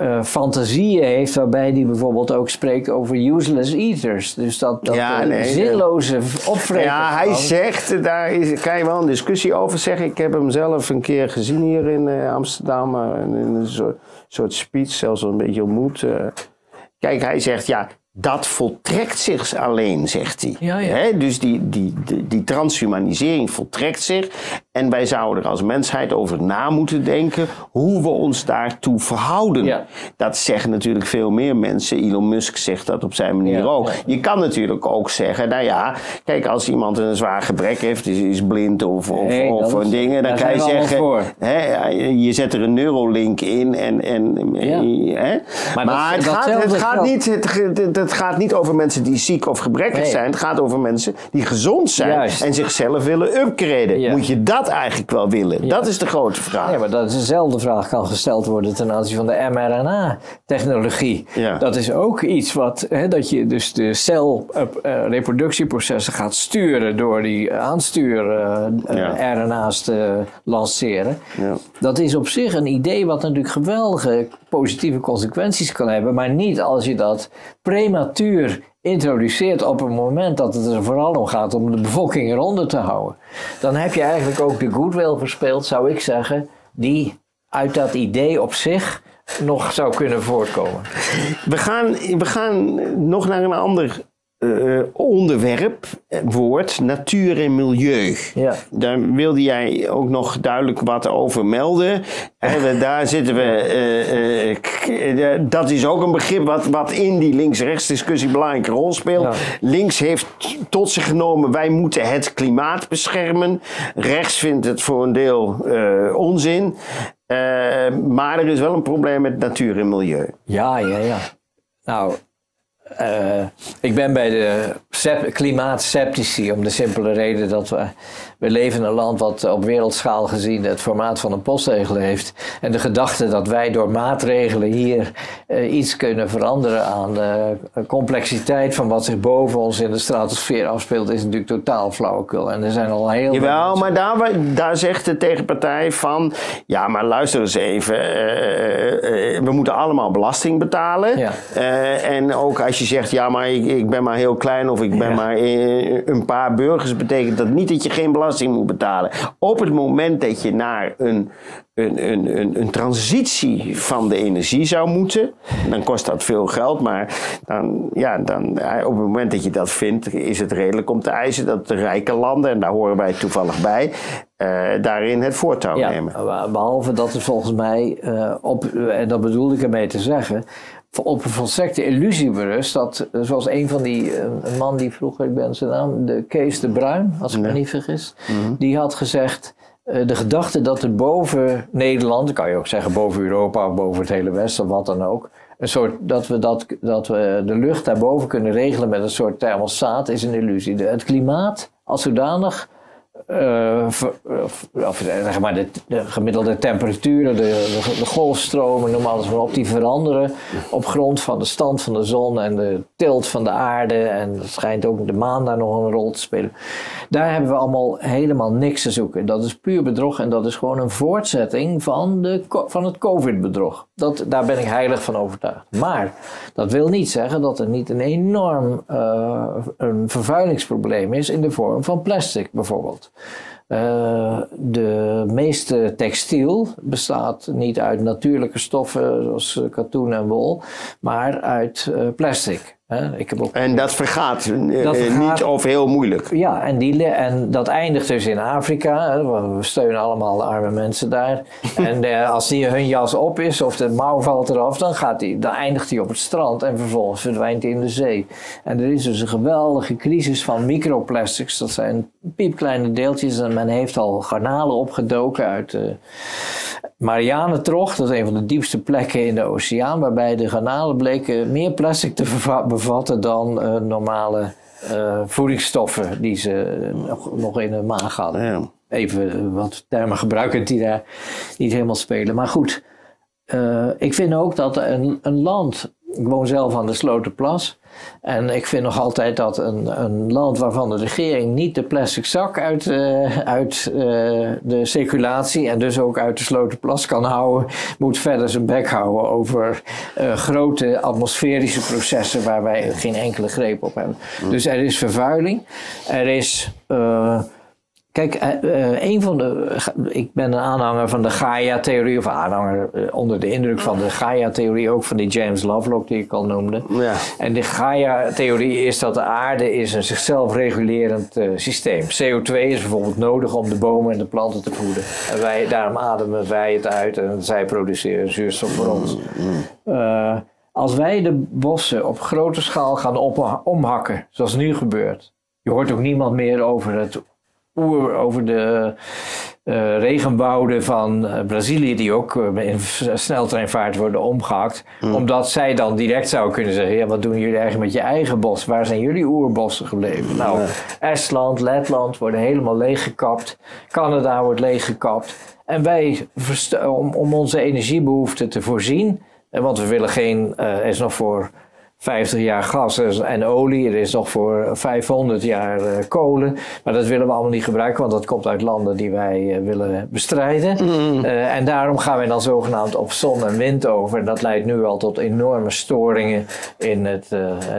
uh, fantasieën heeft, waarbij hij bijvoorbeeld ook spreekt over useless eaters. Dus dat, dat ja, nee, zinloze opvreten. Ja, hij zegt, daar is, kan je wel een discussie over zeggen. Ik heb hem zelf een keer gezien hier in uh, Amsterdam, in een soort, soort speech, zelfs een beetje ontmoet. Uh, kijk, hij zegt, ja, dat voltrekt zich alleen, zegt hij. Ja, ja. dus die, die, die, die, transhumanisering voltrekt zich. En wij zouden er als mensheid over na moeten denken hoe we ons daartoe verhouden. Ja. Dat zeggen natuurlijk veel meer mensen. Elon Musk zegt dat op zijn manier ook. Je kan natuurlijk ook zeggen, nou ja, kijk, als iemand een zwaar gebrek heeft, is, is blind of, of, nee, of dingen, dan kan je zeggen, hè, je zet er een neurolink in en. en hè? Maar, maar het, gaat, het, gaat niet, het, het, gaat niet over mensen die ziek of gebrekkig zijn. Het gaat over mensen die gezond zijn en zichzelf willen upgraden. Moet je dat eigenlijk wel willen? Dat is de grote vraag. Ja, maar dat is dezelfde vraag kan gesteld worden ten aanzien van de mRNA-technologie. Dat is ook iets wat, hè, dat je dus de celreproductieprocessen uh, gaat sturen door die aanstuur-RNA's te lanceren. Dat is op zich een idee wat natuurlijk geweldige positieve consequenties kan hebben, maar niet als je dat prematuur introduceert op het moment dat het er vooral om gaat om de bevolking eronder te houden. Dan heb je eigenlijk ook de goodwill verspeeld, zou ik zeggen, die uit dat idee op zich nog zou kunnen voortkomen. We gaan, we gaan nog naar een ander uh, onderwerp, eh, woord, natuur en milieu. Ja. Daar wilde jij ook nog duidelijk wat over melden. En daar zitten we. Uh, dat is ook een begrip wat, wat in die links-rechts discussie een belangrijke rol speelt. Links heeft tot zich genomen: wij moeten het klimaat beschermen. Rechts vindt het voor een deel onzin. maar er is wel een probleem met natuur en milieu. Ja, ja, ja. Nou, uh, ik ben bij de klimaatseptici om de simpele reden dat we, we leven in een land wat op wereldschaal gezien het formaat van een postzegel heeft. En de gedachte dat wij door maatregelen hier uh, iets kunnen veranderen aan de complexiteit van wat zich boven ons in de stratosfeer afspeelt, is natuurlijk totaal flauwekul. En er zijn al heel Jawel, maar daar, daar zegt de tegenpartij van, ja maar luister eens even, uh, we moeten allemaal belasting betalen. Ja. en ook als je zegt, ja maar ik, ik ben maar heel klein of ik ben maar een paar burgers, betekent dat niet dat je geen belasting moet betalen. Op het moment dat je naar een, een, een, een, een transitie van de energie zou moeten, dan kost dat veel geld. Maar dan, ja, dan, op het moment dat je dat vindt, is het redelijk om te eisen dat de rijke landen, en daar horen wij toevallig bij, uh, daarin het voortouw ja, nemen. Behalve dat het volgens mij, uh, op, en dat bedoelde ik ermee te zeggen, op een volstrekte illusie berust. Dat, zoals een van die, een man die vroeger, ik ben zijn naam, de Kees de Bruin, als ik me niet vergis, mhm. die had gezegd. Uh, de gedachte dat er boven Nederland, kan je ook zeggen boven Europa of boven het hele Westen of wat dan ook, een soort, dat, we dat, dat we de lucht daarboven kunnen regelen met een soort thermostaat, is een illusie. De, het klimaat als zodanig uh, of zeg maar de, de, gemiddelde temperaturen, de, de, de golfstromen, noem alles maar op, die veranderen op grond van de stand van de zon en de tilt van de aarde. En het schijnt ook de maan daar nog een rol te spelen. Daar hebben we allemaal helemaal niks te zoeken. Dat is puur bedrog en dat is gewoon een voortzetting van, de, van het COVID-bedrog. Dat, daar ben ik heilig van overtuigd. Maar dat wil niet zeggen dat er niet een enorm uh, een vervuilingsprobleem is in de vorm van plastic bijvoorbeeld. Uh, de meeste textiel bestaat niet uit natuurlijke stoffen zoals katoen en wol, maar uit uh, plastic. Ik heb ook, en dat vergaat, eh, dat niet of heel moeilijk. Ja, en, die, en dat eindigt dus in Afrika. We steunen allemaal arme mensen daar. en eh, als die hun jas op is of de mouw valt eraf, dan, gaat die, dan eindigt hij op het strand en vervolgens verdwijnt hij in de zee. En er is dus een geweldige crisis van microplastics. Dat zijn piepkleine deeltjes en men heeft al garnalen opgedoken uit de Marianentrog. Dat is een van de diepste plekken in de oceaan, waarbij de garnalen bleken meer plastic te bevatten dan uh, normale uh, voedingsstoffen die ze nog, nog in de maag hadden. Ja. Even wat termen gebruiken die daar niet helemaal spelen. Maar goed, uh, ik vind ook dat een, een land ik woon zelf aan de Slotenplas. En ik vind nog altijd dat een, een land waarvan de regering niet de plastic zak uit, uh, uit uh, de circulatie en dus ook uit de Slotenplas kan houden, moet verder zijn bek houden over uh, grote atmosferische processen waar wij geen enkele greep op hebben. Dus er is vervuiling, er is Kijk, uh, een van de. Ik ben een aanhanger van de Gaia-theorie, of aanhanger uh, onder de indruk van de Gaia-theorie, ook van die James Lovelock die ik al noemde. Ja. En de Gaia-theorie is dat de aarde is een zichzelf regulerend uh, systeem. CO2 is bijvoorbeeld nodig om de bomen en de planten te voeden. En wij, daarom ademen wij het uit en zij produceren zuurstof voor ons. Als wij de bossen op grote schaal gaan op, omhakken, zoals nu gebeurt. Je hoort ook niemand meer over het oer over de uh, regenwouden van uh, Brazilië, die ook uh, in sneltreinvaart worden omgehakt. Mm. Omdat zij dan direct zou kunnen zeggen: ja, wat doen jullie eigenlijk met je eigen bos? Waar zijn jullie oerbossen gebleven? Nou, Estland, Letland worden helemaal leeggekapt. Canada wordt leeggekapt. En wij, om, om onze energiebehoeften te voorzien, want we willen geen, er is nog voor 50 jaar gas en olie. Er is nog voor 500 jaar uh, kolen. Maar dat willen we allemaal niet gebruiken, want dat komt uit landen die wij uh, willen bestrijden. Mm. Uh, en daarom gaan wij dan zogenaamd op zon en wind over. En dat leidt nu al tot enorme storingen in het,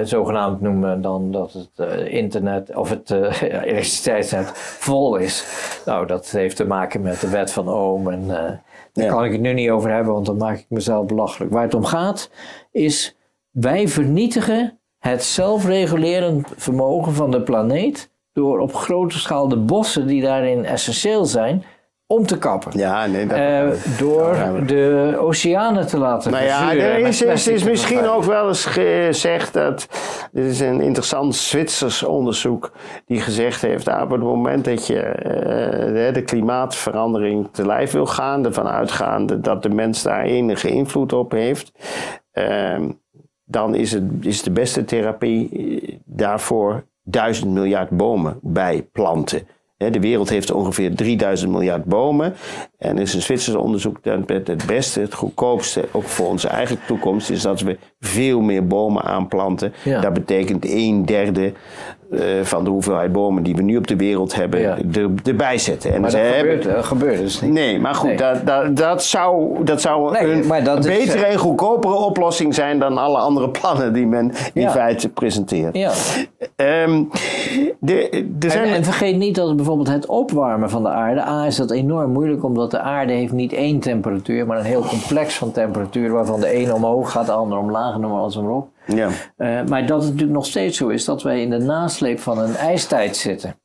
zogenaamd noemen dan dat het internet of het elektriciteitsnet vol is. Nou, dat heeft te maken met de wet van Ohm. En daar ja. kan ik het nu niet over hebben, want dan maak ik mezelf belachelijk. Waar het om gaat is wij vernietigen het zelfregulerend vermogen van de planeet door op grote schaal de bossen die daarin essentieel zijn om te kappen. Ja, nee, dat, uh, door de oceanen te laten nou ja, er is, is, is misschien ook wel eens gezegd dat... Dit is een interessant Zwitsers onderzoek die gezegd heeft... Ah, op het moment dat je uh, de klimaatverandering te lijf wil gaan... ervan uitgaande dat de mens daar enige invloed op heeft... Uh, dan is, het, is de beste therapie eh, daarvoor duizend miljard bomen bij planten. De wereld heeft ongeveer 3000 miljard bomen. En er is een Zwitsers onderzoek dat het beste, het goedkoopste, ook voor onze eigen toekomst, is dat we veel meer bomen aanplanten. Dat betekent een derde uh, van de hoeveelheid bomen die we nu op de wereld hebben, ja. er, erbij zetten. En maar dat gebeurt, hebben, gebeurt dus niet. Nee, maar goed, nee. dat, dat, dat zou, dat zou nee, een, een betere en goedkopere oplossing zijn dan alle andere plannen die men in ja. feite presenteert. Ja. Um, de, de zijn... en, en, vergeet niet dat bijvoorbeeld het opwarmen van de aarde, A is dat enorm moeilijk omdat de aarde heeft niet één temperatuur, maar een heel complex van temperatuur waarvan de een omhoog gaat, de ander omlaag en noem maar alles maar op. Ja. Uh, maar dat het natuurlijk nog steeds zo is dat wij in de nasleep van een ijstijd zitten.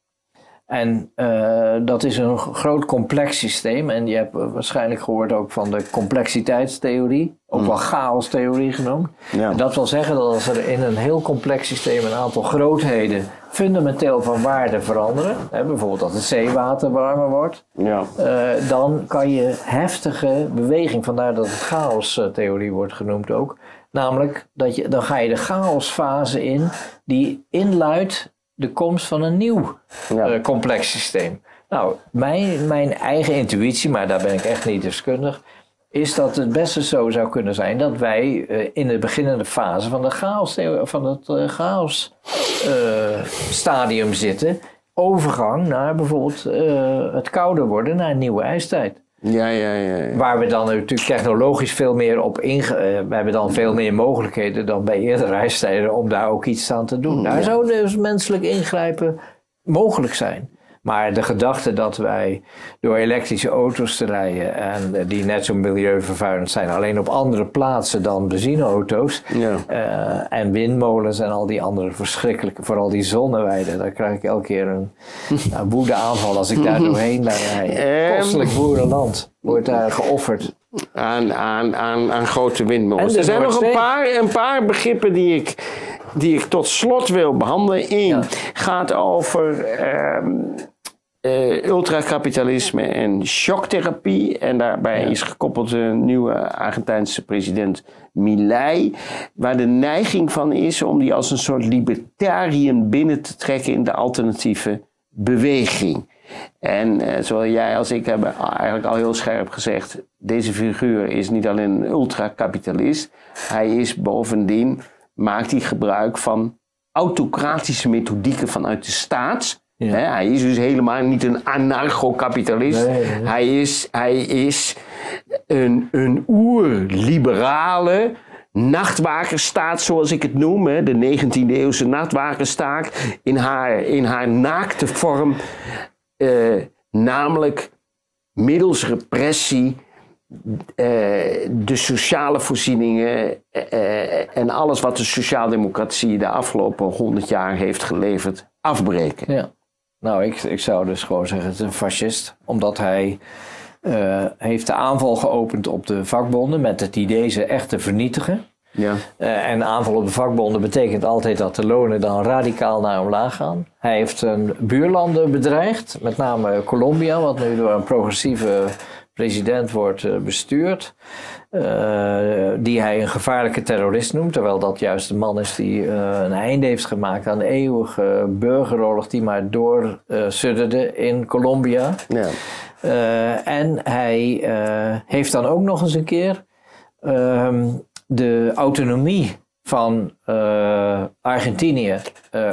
En uh, dat is een groot complex systeem. En je hebt waarschijnlijk gehoord ook van de complexiteitstheorie. Ook mm. wel chaostheorie genoemd. Ja. En dat wil zeggen dat als er in een heel complex systeem een aantal grootheden fundamenteel van waarde veranderen. Hè, bijvoorbeeld dat het zeewater warmer wordt. Ja. Uh, dan kan je heftige beweging, vandaar dat het chaostheorie wordt genoemd ook. Namelijk, dat je, dan ga je de chaosfase in die inluidt de komst van een nieuw ja. uh, complex systeem. Nou, mijn, mijn eigen intuïtie, maar daar ben ik echt niet deskundig, is dat het beste zo zou kunnen zijn dat wij uh, in de beginnende fase van, de chaos, van het uh, chaos stadium zitten. Overgang naar bijvoorbeeld het kouder worden naar een nieuwe ijstijd. Ja, ja, ja, Waar we dan natuurlijk technologisch veel meer op inge... Uh, we hebben dan veel meer mogelijkheden dan bij eerdere ijstijden om daar ook iets aan te doen. Daar zou dus menselijk ingrijpen mogelijk zijn. Maar de gedachte dat wij door elektrische auto's te rijden en die net zo milieuvervuilend zijn, alleen op andere plaatsen dan benzineauto's ja. uh, en windmolens en al die andere verschrikkelijke, vooral die zonneweiden, daar krijg ik elke keer een, een woedeaanval als ik daar doorheen rijd. Kostelijk boerenland wordt daar geofferd. Aan, aan, aan, aan grote windmolens. Er zijn nog een paar, een paar begrippen die ik die ik tot slot wil behandelen. Eén gaat over uh, uh, ultracapitalisme en shocktherapie. En daarbij is gekoppeld de nieuwe Argentijnse president Milei. Waar de neiging van is om die als een soort libertariën binnen te trekken in de alternatieve beweging. En uh, zowel jij als ik hebben eigenlijk al heel scherp gezegd: deze figuur is niet alleen een ultrakapitalist, hij is bovendien, maakt hij gebruik van autocratische methodieken vanuit de staat. Hij is dus helemaal niet een anarcho-kapitalist. Hij, is, hij is een, een oerliberale nachtwakerstaat, zoals ik het noem. Hè, de 19e eeuwse nachtwakerstaat. In haar, in haar naakte vorm. Uh, namelijk middels repressie. Uh, de sociale voorzieningen uh, en alles wat de sociaaldemocratie de afgelopen 100 jaar heeft geleverd, afbreken. Ja. Nou, ik, ik zou dus gewoon zeggen: het is een fascist, omdat hij uh, heeft de aanval geopend op de vakbonden met het idee ze echt te vernietigen. Ja. Uh, en aanval op de vakbonden betekent altijd dat de lonen dan radicaal naar omlaag gaan. Hij heeft een buurlanden bedreigd, met name Colombia, wat nu door een progressieve president wordt uh, bestuurd. die hij een gevaarlijke terrorist noemt, terwijl dat juist de man is die een einde heeft gemaakt aan de eeuwige burgeroorlog die maar doorsudderde in Colombia. Ja. En hij heeft dan ook nog eens een keer uh, de autonomie van uh, Argentinië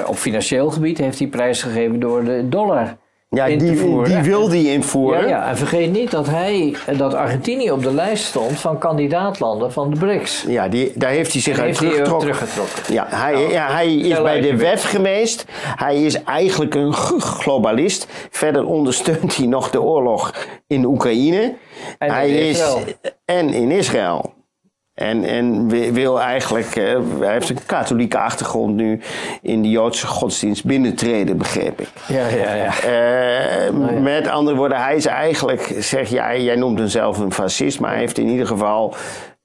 op financieel gebied heeft hij prijsgegeven door de dollar ja, die, die wil die invoeren. Ja, ja, en vergeet niet dat, hij, dat Argentinië op de lijst stond van kandidaatlanden van de BRICS. Ja, die, daar heeft hij zich uit teruggetrokken. teruggetrokken. Ja, hij, nou, ja, hij is bij de WEF geweest. Hij is eigenlijk een globalist. Verder ondersteunt hij nog de oorlog in Oekraïne. En hij in Israël. Is, en in Israël. En, en wil eigenlijk, uh, hij heeft een katholieke achtergrond nu in de Joodse godsdienst binnentreden, begreep ik. Ja, ja, ja. Uh, Met andere woorden, hij is eigenlijk, zeg jij, jij noemt hem zelf een fascist, maar hij heeft in ieder geval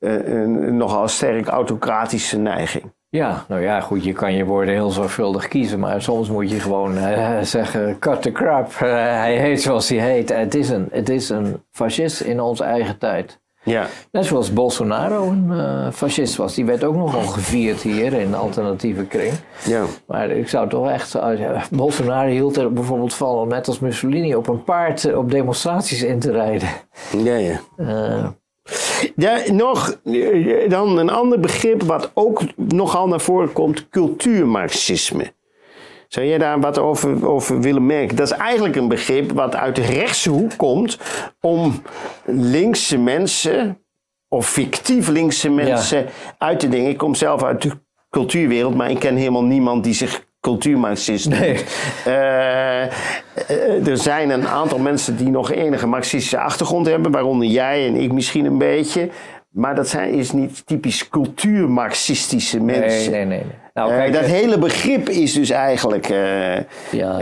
uh, een nogal sterk autocratische neiging. Ja, nou ja, goed, je kan je woorden heel zorgvuldig kiezen, maar soms moet je gewoon zeggen, cut the crap. hij heet zoals hij heet. Het is, een, het is een fascist in onze eigen tijd. Ja. Net zoals Bolsonaro een uh, fascist was. Die werd ook nogal gevierd hier in de alternatieve kring. Ja. Maar ik zou toch echt... Uh, Bolsonaro hield er bijvoorbeeld van om net als Mussolini op een paard uh, op demonstraties in te rijden. Ja, ja. ja, nog dan een ander begrip wat ook nogal naar voren komt. Cultuurmarxisme. Zou jij daar wat over, over willen merken? Dat is eigenlijk een begrip wat uit de rechtse hoek komt om linkse mensen, of fictief linkse mensen, uit te dingen. Ik kom zelf uit de cultuurwereld, maar ik ken helemaal niemand die zich cultuurmarxist noemt. Nee. Uh, er zijn een aantal mensen die nog enige marxistische achtergrond hebben, waaronder jij en ik misschien een beetje. Maar dat zijn, is niet typisch cultuurmarxistische mensen. Nee, nee, nee. Nou, kijk, dat hele begrip is dus eigenlijk. Uh, ja, ja,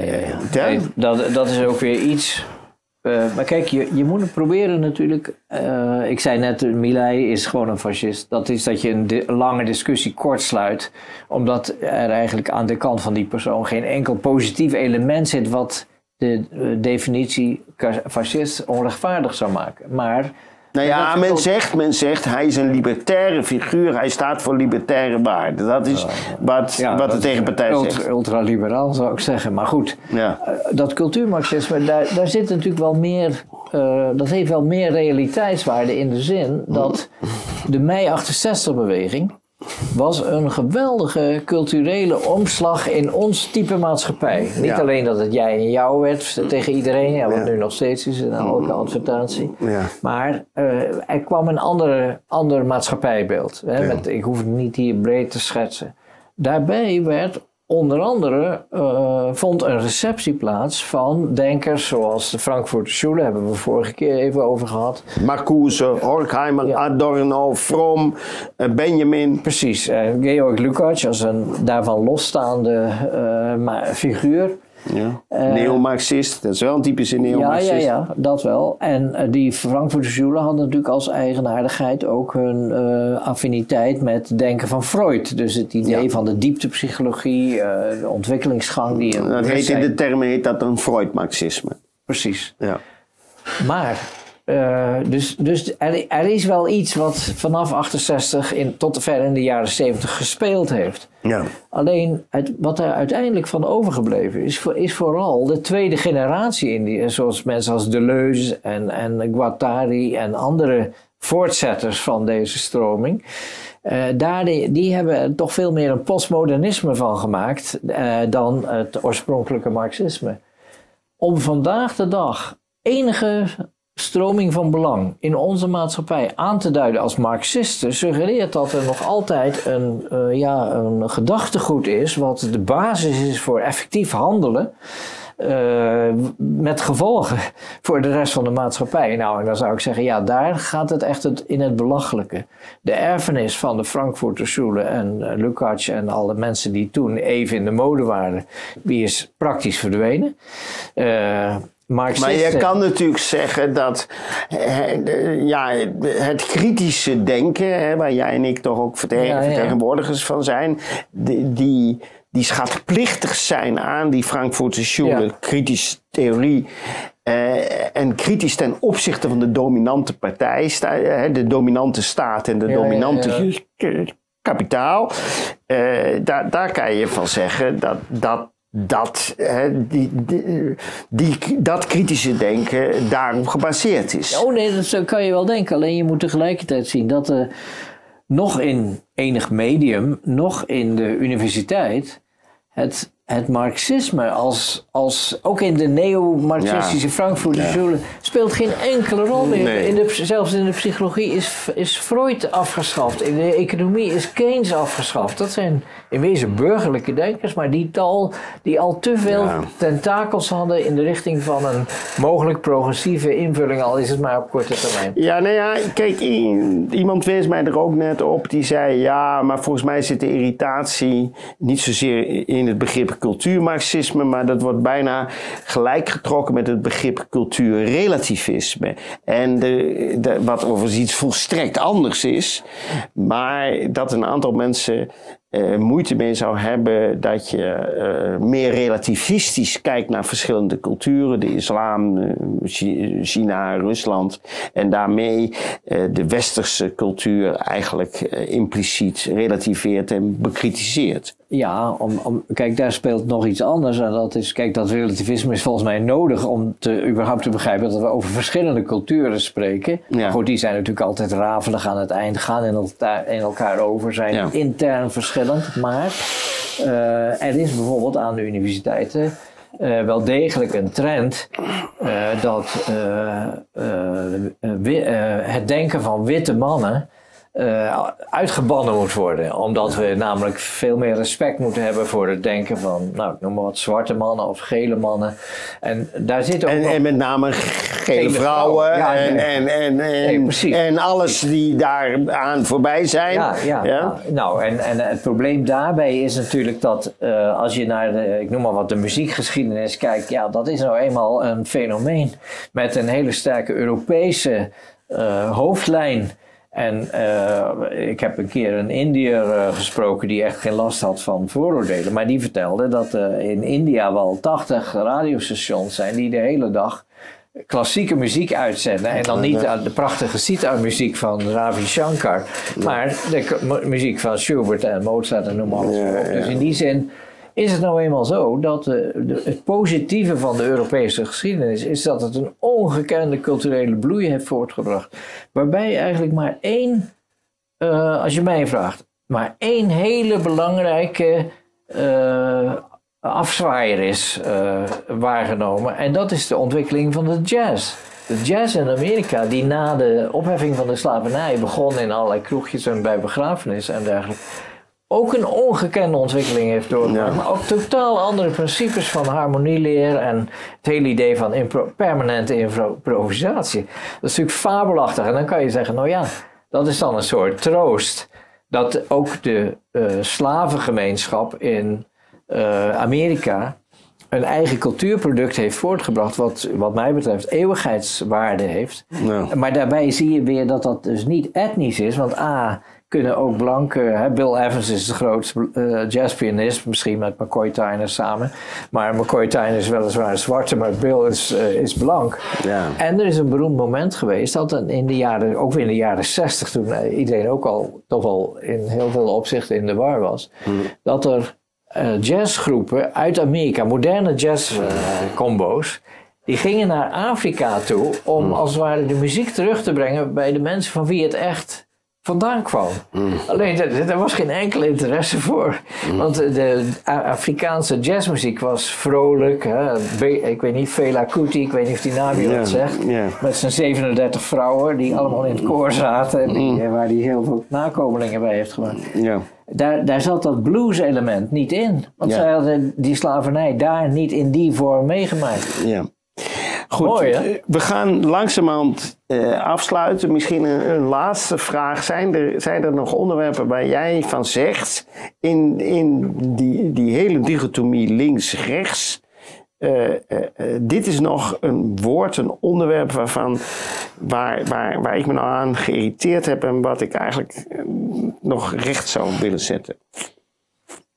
ja. Dat, dat is ook weer iets. Maar kijk, je, je moet proberen natuurlijk. Ik zei net, Milei is gewoon een fascist. Dat is dat je een, di lange discussie kort sluit. Omdat er eigenlijk aan de kant van die persoon geen enkel positief element zit. wat de definitie fascist onrechtvaardig zou maken. Maar nou ja, men zegt, men zegt hij is een libertaire figuur, hij staat voor libertaire waarden. Dat is wat, wat de tegenpartij ultra, zegt. Ultraliberaal zou ik zeggen, maar goed. Ja. Uh, dat cultuurmarxisme, daar, daar zit natuurlijk wel meer, uh, dat heeft wel meer realiteitswaarde in de zin dat de mei 68 beweging was een geweldige culturele omslag in ons type maatschappij. Niet alleen dat het jij en jou werd tegen iedereen, ja, wat ja. nu nog steeds is in elke advertentie. Maar uh, er kwam een andere, ander maatschappijbeeld. Hè, met, ik hoef het niet hier breed te schetsen. Daarbij werd onder andere uh, vond een receptie plaats van denkers zoals de Frankfurter Schule, hebben we vorige keer even over gehad. Marcuse, Horkheimer, ja. Adorno, Fromm, uh, Benjamin. Precies, uh, Georg Lukács als een daarvan losstaande figuur. Ja. Uh, Neomarxist, dat is wel een typische neomarxist. Ja, ja, ja, dat wel. En uh, die Frankfurter Schule had natuurlijk als eigenaardigheid ook hun uh, affiniteit met denken van Freud. Dus het idee ja. van de dieptepsychologie, de ontwikkelingsgang. Die dat heet in de termen heet dat een Freud-marxisme. Precies. Ja. Maar Uh, dus dus er, er, is wel iets wat vanaf 68 in, tot ver in de jaren 70 gespeeld heeft. Ja. Alleen het, wat er uiteindelijk van overgebleven is, is vooral de tweede generatie Indië. Zoals mensen als Deleuze en, en Guattari en andere voortzetters van deze stroming. Uh, daar die, die, hebben toch veel meer een postmodernisme van gemaakt uh, dan het oorspronkelijke marxisme. Om vandaag de dag enige stroming van belang in onze maatschappij aan te duiden als Marxisten, suggereert dat er nog altijd een, uh, ja, een gedachtegoed is wat de basis is voor effectief handelen. Uh, met gevolgen voor de rest van de maatschappij. Nou, en dan zou ik zeggen, ja, daar gaat het echt in het belachelijke. De erfenis van de Frankfurter Schule en uh, Lukács en alle mensen die toen even in de mode waren, die is praktisch verdwenen. Maar je kan natuurlijk zeggen dat ja, het kritische denken, hè, waar jij en ik toch ook vertegenwoordigers van zijn, die, die, die schatplichtig zijn aan die Frankfurter Schule, kritische theorie. Uh, en kritisch ten opzichte van de dominante partij, de dominante staat en de dominante kapitaal. Uh, daar, daar kan je van zeggen dat, dat dat, hè, die, die, dat kritische denken daarop gebaseerd is. Oh nee, dat kan je wel denken. Alleen je moet tegelijkertijd zien dat er nog in enig medium, nog in de universiteit, het het marxisme, als, als, ook in de neo-marxistische ja. Frankfurter Schule, speelt geen enkele rol meer. In de, zelfs in de psychologie is, is Freud afgeschaft. In de economie is Keynes afgeschaft. Dat zijn in wezen burgerlijke denkers, maar die, al, die al te veel tentakels hadden in de richting van een mogelijk progressieve invulling, al is het maar op korte termijn. Ja, nou ja, kijk, iemand wees mij er ook net op, die zei, ja, maar volgens mij zit de irritatie niet zozeer in het begrip cultuurmarxisme, maar dat wordt bijna gelijk getrokken met het begrip cultuurrelativisme. En de, de, wat overigens iets volstrekt anders is, maar dat een aantal mensen uh, moeite mee zou hebben dat je uh, meer relativistisch kijkt naar verschillende culturen, de islam, uh, China, Rusland, en daarmee de westerse cultuur eigenlijk impliciet relativeert en bekritiseert. Ja, om, om, kijk, daar speelt nog iets anders. En dat is, kijk, dat relativisme is volgens mij nodig om te, überhaupt te begrijpen dat we over verschillende culturen spreken. Ja. Goed, die zijn natuurlijk altijd rafelig aan het eind, gaan in, elkaar, in elkaar over, zijn intern Maar uh, er is bijvoorbeeld aan de universiteiten uh, wel degelijk een trend uh, dat het denken van witte mannen uh, uitgebannen moet worden. Omdat we namelijk veel meer respect moeten hebben voor het denken van, nou, ik noem maar wat, zwarte mannen of gele mannen. En daar zit ook. En, en met name gele, vrouwen, Ja, en, en, en, en, en, alles die daar aan voorbij zijn. Ja, ja, ja. Nou, en, en het probleem daarbij is natuurlijk dat uh, als je naar de, ik noem maar wat, de muziekgeschiedenis kijkt, ja, dat is nou eenmaal een fenomeen met een hele sterke Europese uh, hoofdlijn. En uh, ik heb een keer een Indiër uh, gesproken die echt geen last had van vooroordelen. Maar die vertelde dat uh, in India wel 80 radiostations zijn die de hele dag klassieke muziek uitzenden. En dan niet de prachtige sitar-muziek van Ravi Shankar. Maar de muziek van Schubert en Mozart en noem maar op. Dus in die zin is het nou eenmaal zo dat de, het positieve van de Europese geschiedenis is dat het een ongekende culturele bloei heeft voortgebracht. Waarbij eigenlijk maar één, uh, als je mij vraagt, maar één hele belangrijke uh, afzwaaier is waargenomen. En dat is de ontwikkeling van de jazz. De jazz in Amerika, die na de opheffing van de slavernij begon in allerlei kroegjes en bij begrafenissen en dergelijke ook een ongekende ontwikkeling heeft doorgemaakt. Maar ook totaal andere principes van harmonieleer en het hele idee van permanente improvisatie. Dat is natuurlijk fabelachtig. En dan kan je zeggen, nou ja, dat is dan een soort troost. Dat ook de uh, slavengemeenschap in uh, Amerika een eigen cultuurproduct heeft voortgebracht, wat, wat mij betreft eeuwigheidswaarde heeft. Maar daarbij zie je weer dat dat dus niet etnisch is, want A kunnen ook blanken. Hè? Bill Evans is de grootste uh, jazzpianist, misschien met McCoy Tyner samen. Maar McCoy Tyner is weliswaar een zwarte, maar Bill is, uh, is blank. Ja. En er is een beroemd moment geweest dat in de jaren, ook weer in de jaren 60, toen eh, iedereen ook al toch al in heel veel opzichten in de war was, hmm. dat er jazzgroepen uit Amerika, moderne jazzcombo's, die gingen naar Afrika toe om hmm. als het ware de muziek terug te brengen bij de mensen van wie het echt vandaan kwam. Mm. Alleen er was geen enkele interesse voor. Mm. Want de Afrikaanse jazzmuziek was vrolijk. Hè? Ik weet niet, Fela Kuti, ik weet niet of die naam je yeah. zegt. Met zijn 37 vrouwen die allemaal in het koor zaten. Die, mm. Waar hij heel veel nakomelingen bij heeft gemaakt. Daar, daar zat dat blues-element niet in. Want zij hadden die slavernij daar niet in die vorm meegemaakt. Ja. Goed, we gaan langzamerhand uh, afsluiten. Misschien een, een, laatste vraag. Zijn er, zijn er nog onderwerpen waar jij van zegt, in, in die, die hele dichotomie links-rechts, uh, uh, dit is nog een woord, een onderwerp waarvan, waar, waar, waar ik me nou aan geïrriteerd heb en wat ik eigenlijk nog recht zou willen zetten?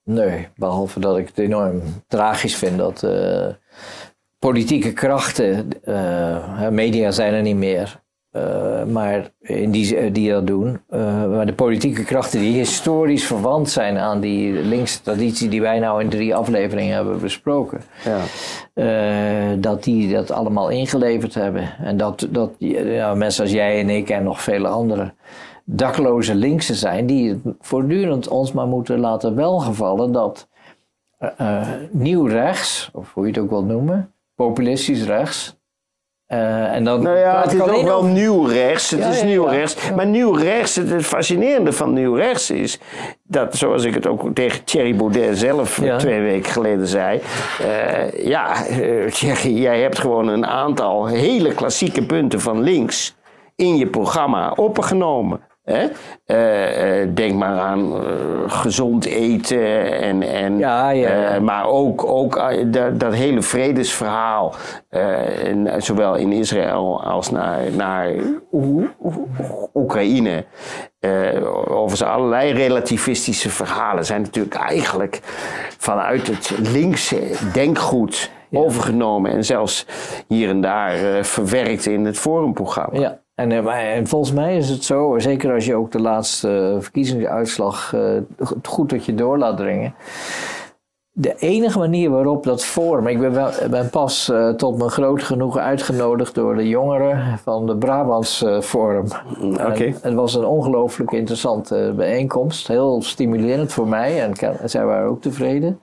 Nee, behalve dat ik het enorm tragisch vind dat politieke krachten, uh, media zijn er niet meer, uh, maar in die, eh, die dat doen. Uh, maar de politieke krachten die historisch verwant zijn aan die linkse traditie die wij nou in drie afleveringen hebben besproken. Ja. dat die dat allemaal ingeleverd hebben. En dat, dat ja, mensen als jij en ik en nog vele anderen dakloze linkse zijn, die voortdurend ons maar moeten laten welgevallen dat nieuw rechts, of hoe je het ook wilt noemen, populistisch rechts. Uh, en dan nou ja, het is ook wel nieuw rechts. Het is nieuw rechts. Maar nieuw rechts, het, fascinerende van nieuw rechts is dat, zoals ik het ook tegen Thierry Baudet zelf twee weken geleden zei. Uh, ja, uh, Thierry, jij hebt gewoon een aantal hele klassieke punten van links in je programma opgenomen. Hè? Uh, uh, denk maar aan uh, gezond eten en, en ja, ja. maar ook, ook dat, dat, hele vredesverhaal, en, zowel in Israël als naar, naar Oekraïne. over ze allerlei relativistische verhalen zijn natuurlijk eigenlijk vanuit het linkse denkgoed overgenomen en zelfs hier en daar verwerkt in het forumprogramma. Ja. En, eh, en, volgens mij is het zo, zeker als je ook de laatste verkiezingsuitslag uh, goed tot je door laat dringen. De enige manier waarop dat forum. Ik ben, wel, ben pas uh, tot mijn groot genoegen uitgenodigd door de jongeren van de Brabants Forum. Mm, oké. Het was een ongelooflijk interessante bijeenkomst. Heel stimulerend voor mij en zij waren ook tevreden.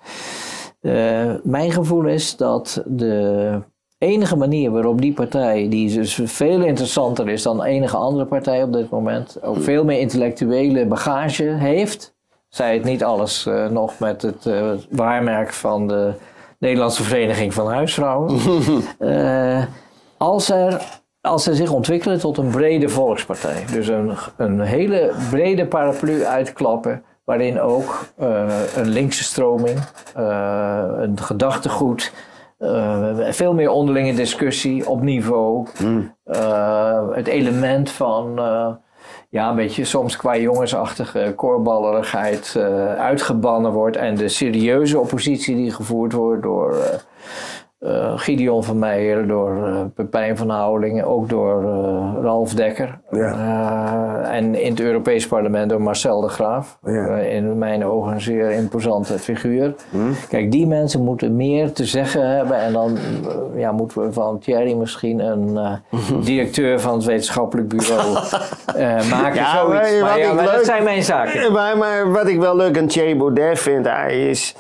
mijn gevoel is dat de enige manier waarop die partij, die dus veel interessanter is dan enige andere partij op dit moment, ook veel meer intellectuele bagage heeft. Zij het niet alles uh, nog met het uh, waarmerk van de Nederlandse Vereniging van Huisvrouwen. uh, als, er, als ze zich ontwikkelen tot een brede volkspartij. Dus een, een hele brede paraplu uitklappen waarin ook een linkse stroming, een gedachtegoed uh, veel meer onderlinge discussie op niveau. Mm. Uh, het element van uh, ja, een beetje soms qua jongensachtige koorballerigheid uitgebannen wordt. En de serieuze oppositie die gevoerd wordt door uh, Gideon van Meijer, door uh, Pepijn van Houwelingen, ook door uh, Ralf Dekker. Ja. en in het Europees Parlement door Marcel de Graaf. Ja. in mijn ogen een zeer imposante figuur. Hm? Kijk, die mensen moeten meer te zeggen hebben. En dan ja, moeten we van Thierry misschien een directeur van het wetenschappelijk bureau maken. Ja, zoiets. Maar, ja, maar leuk, dat zijn mijn zaken. Maar, maar, wat ik wel leuk aan Thierry Baudet vind, hij is...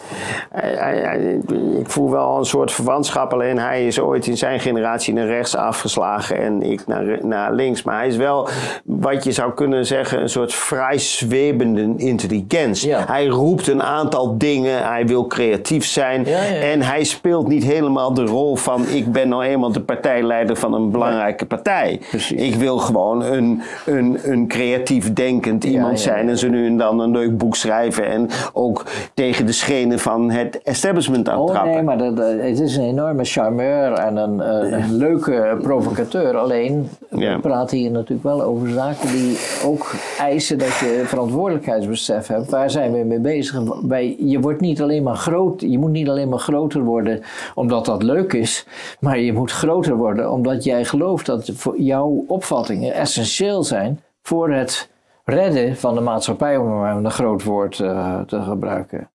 Hij, hij, ik voel wel een soort verwantschap Alleen hij is ooit in zijn generatie naar rechts afgeslagen en ik naar, naar links. Maar hij is wel wat je zou kunnen zeggen een soort vrij zwebende intelligentie. Hij roept een aantal dingen, hij wil creatief zijn. En hij speelt niet helemaal de rol van ik ben nou eenmaal de partijleider van een belangrijke partij. Ik wil gewoon een, een, een creatief denkend iemand zijn en zo nu en dan een leuk boek schrijven en ook tegen de schenen van het establishment aan oh, Nee, maar dat, het is een enorme charmeur en een, een leuke provocateur. Alleen we praten hier natuurlijk wel over zaken die ook eisen dat je verantwoordelijkheidsbesef hebt. Waar zijn we mee bezig? Bij, je wordt niet alleen maar groot, je moet niet alleen maar groter worden omdat dat leuk is, maar je moet groter worden omdat jij gelooft dat voor jouw opvattingen essentieel zijn voor het redden van de maatschappij, om maar een groot woord uh, te gebruiken.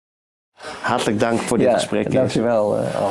Hartelijk dank voor dit ja, gesprek. Dankjewel, uh, Al.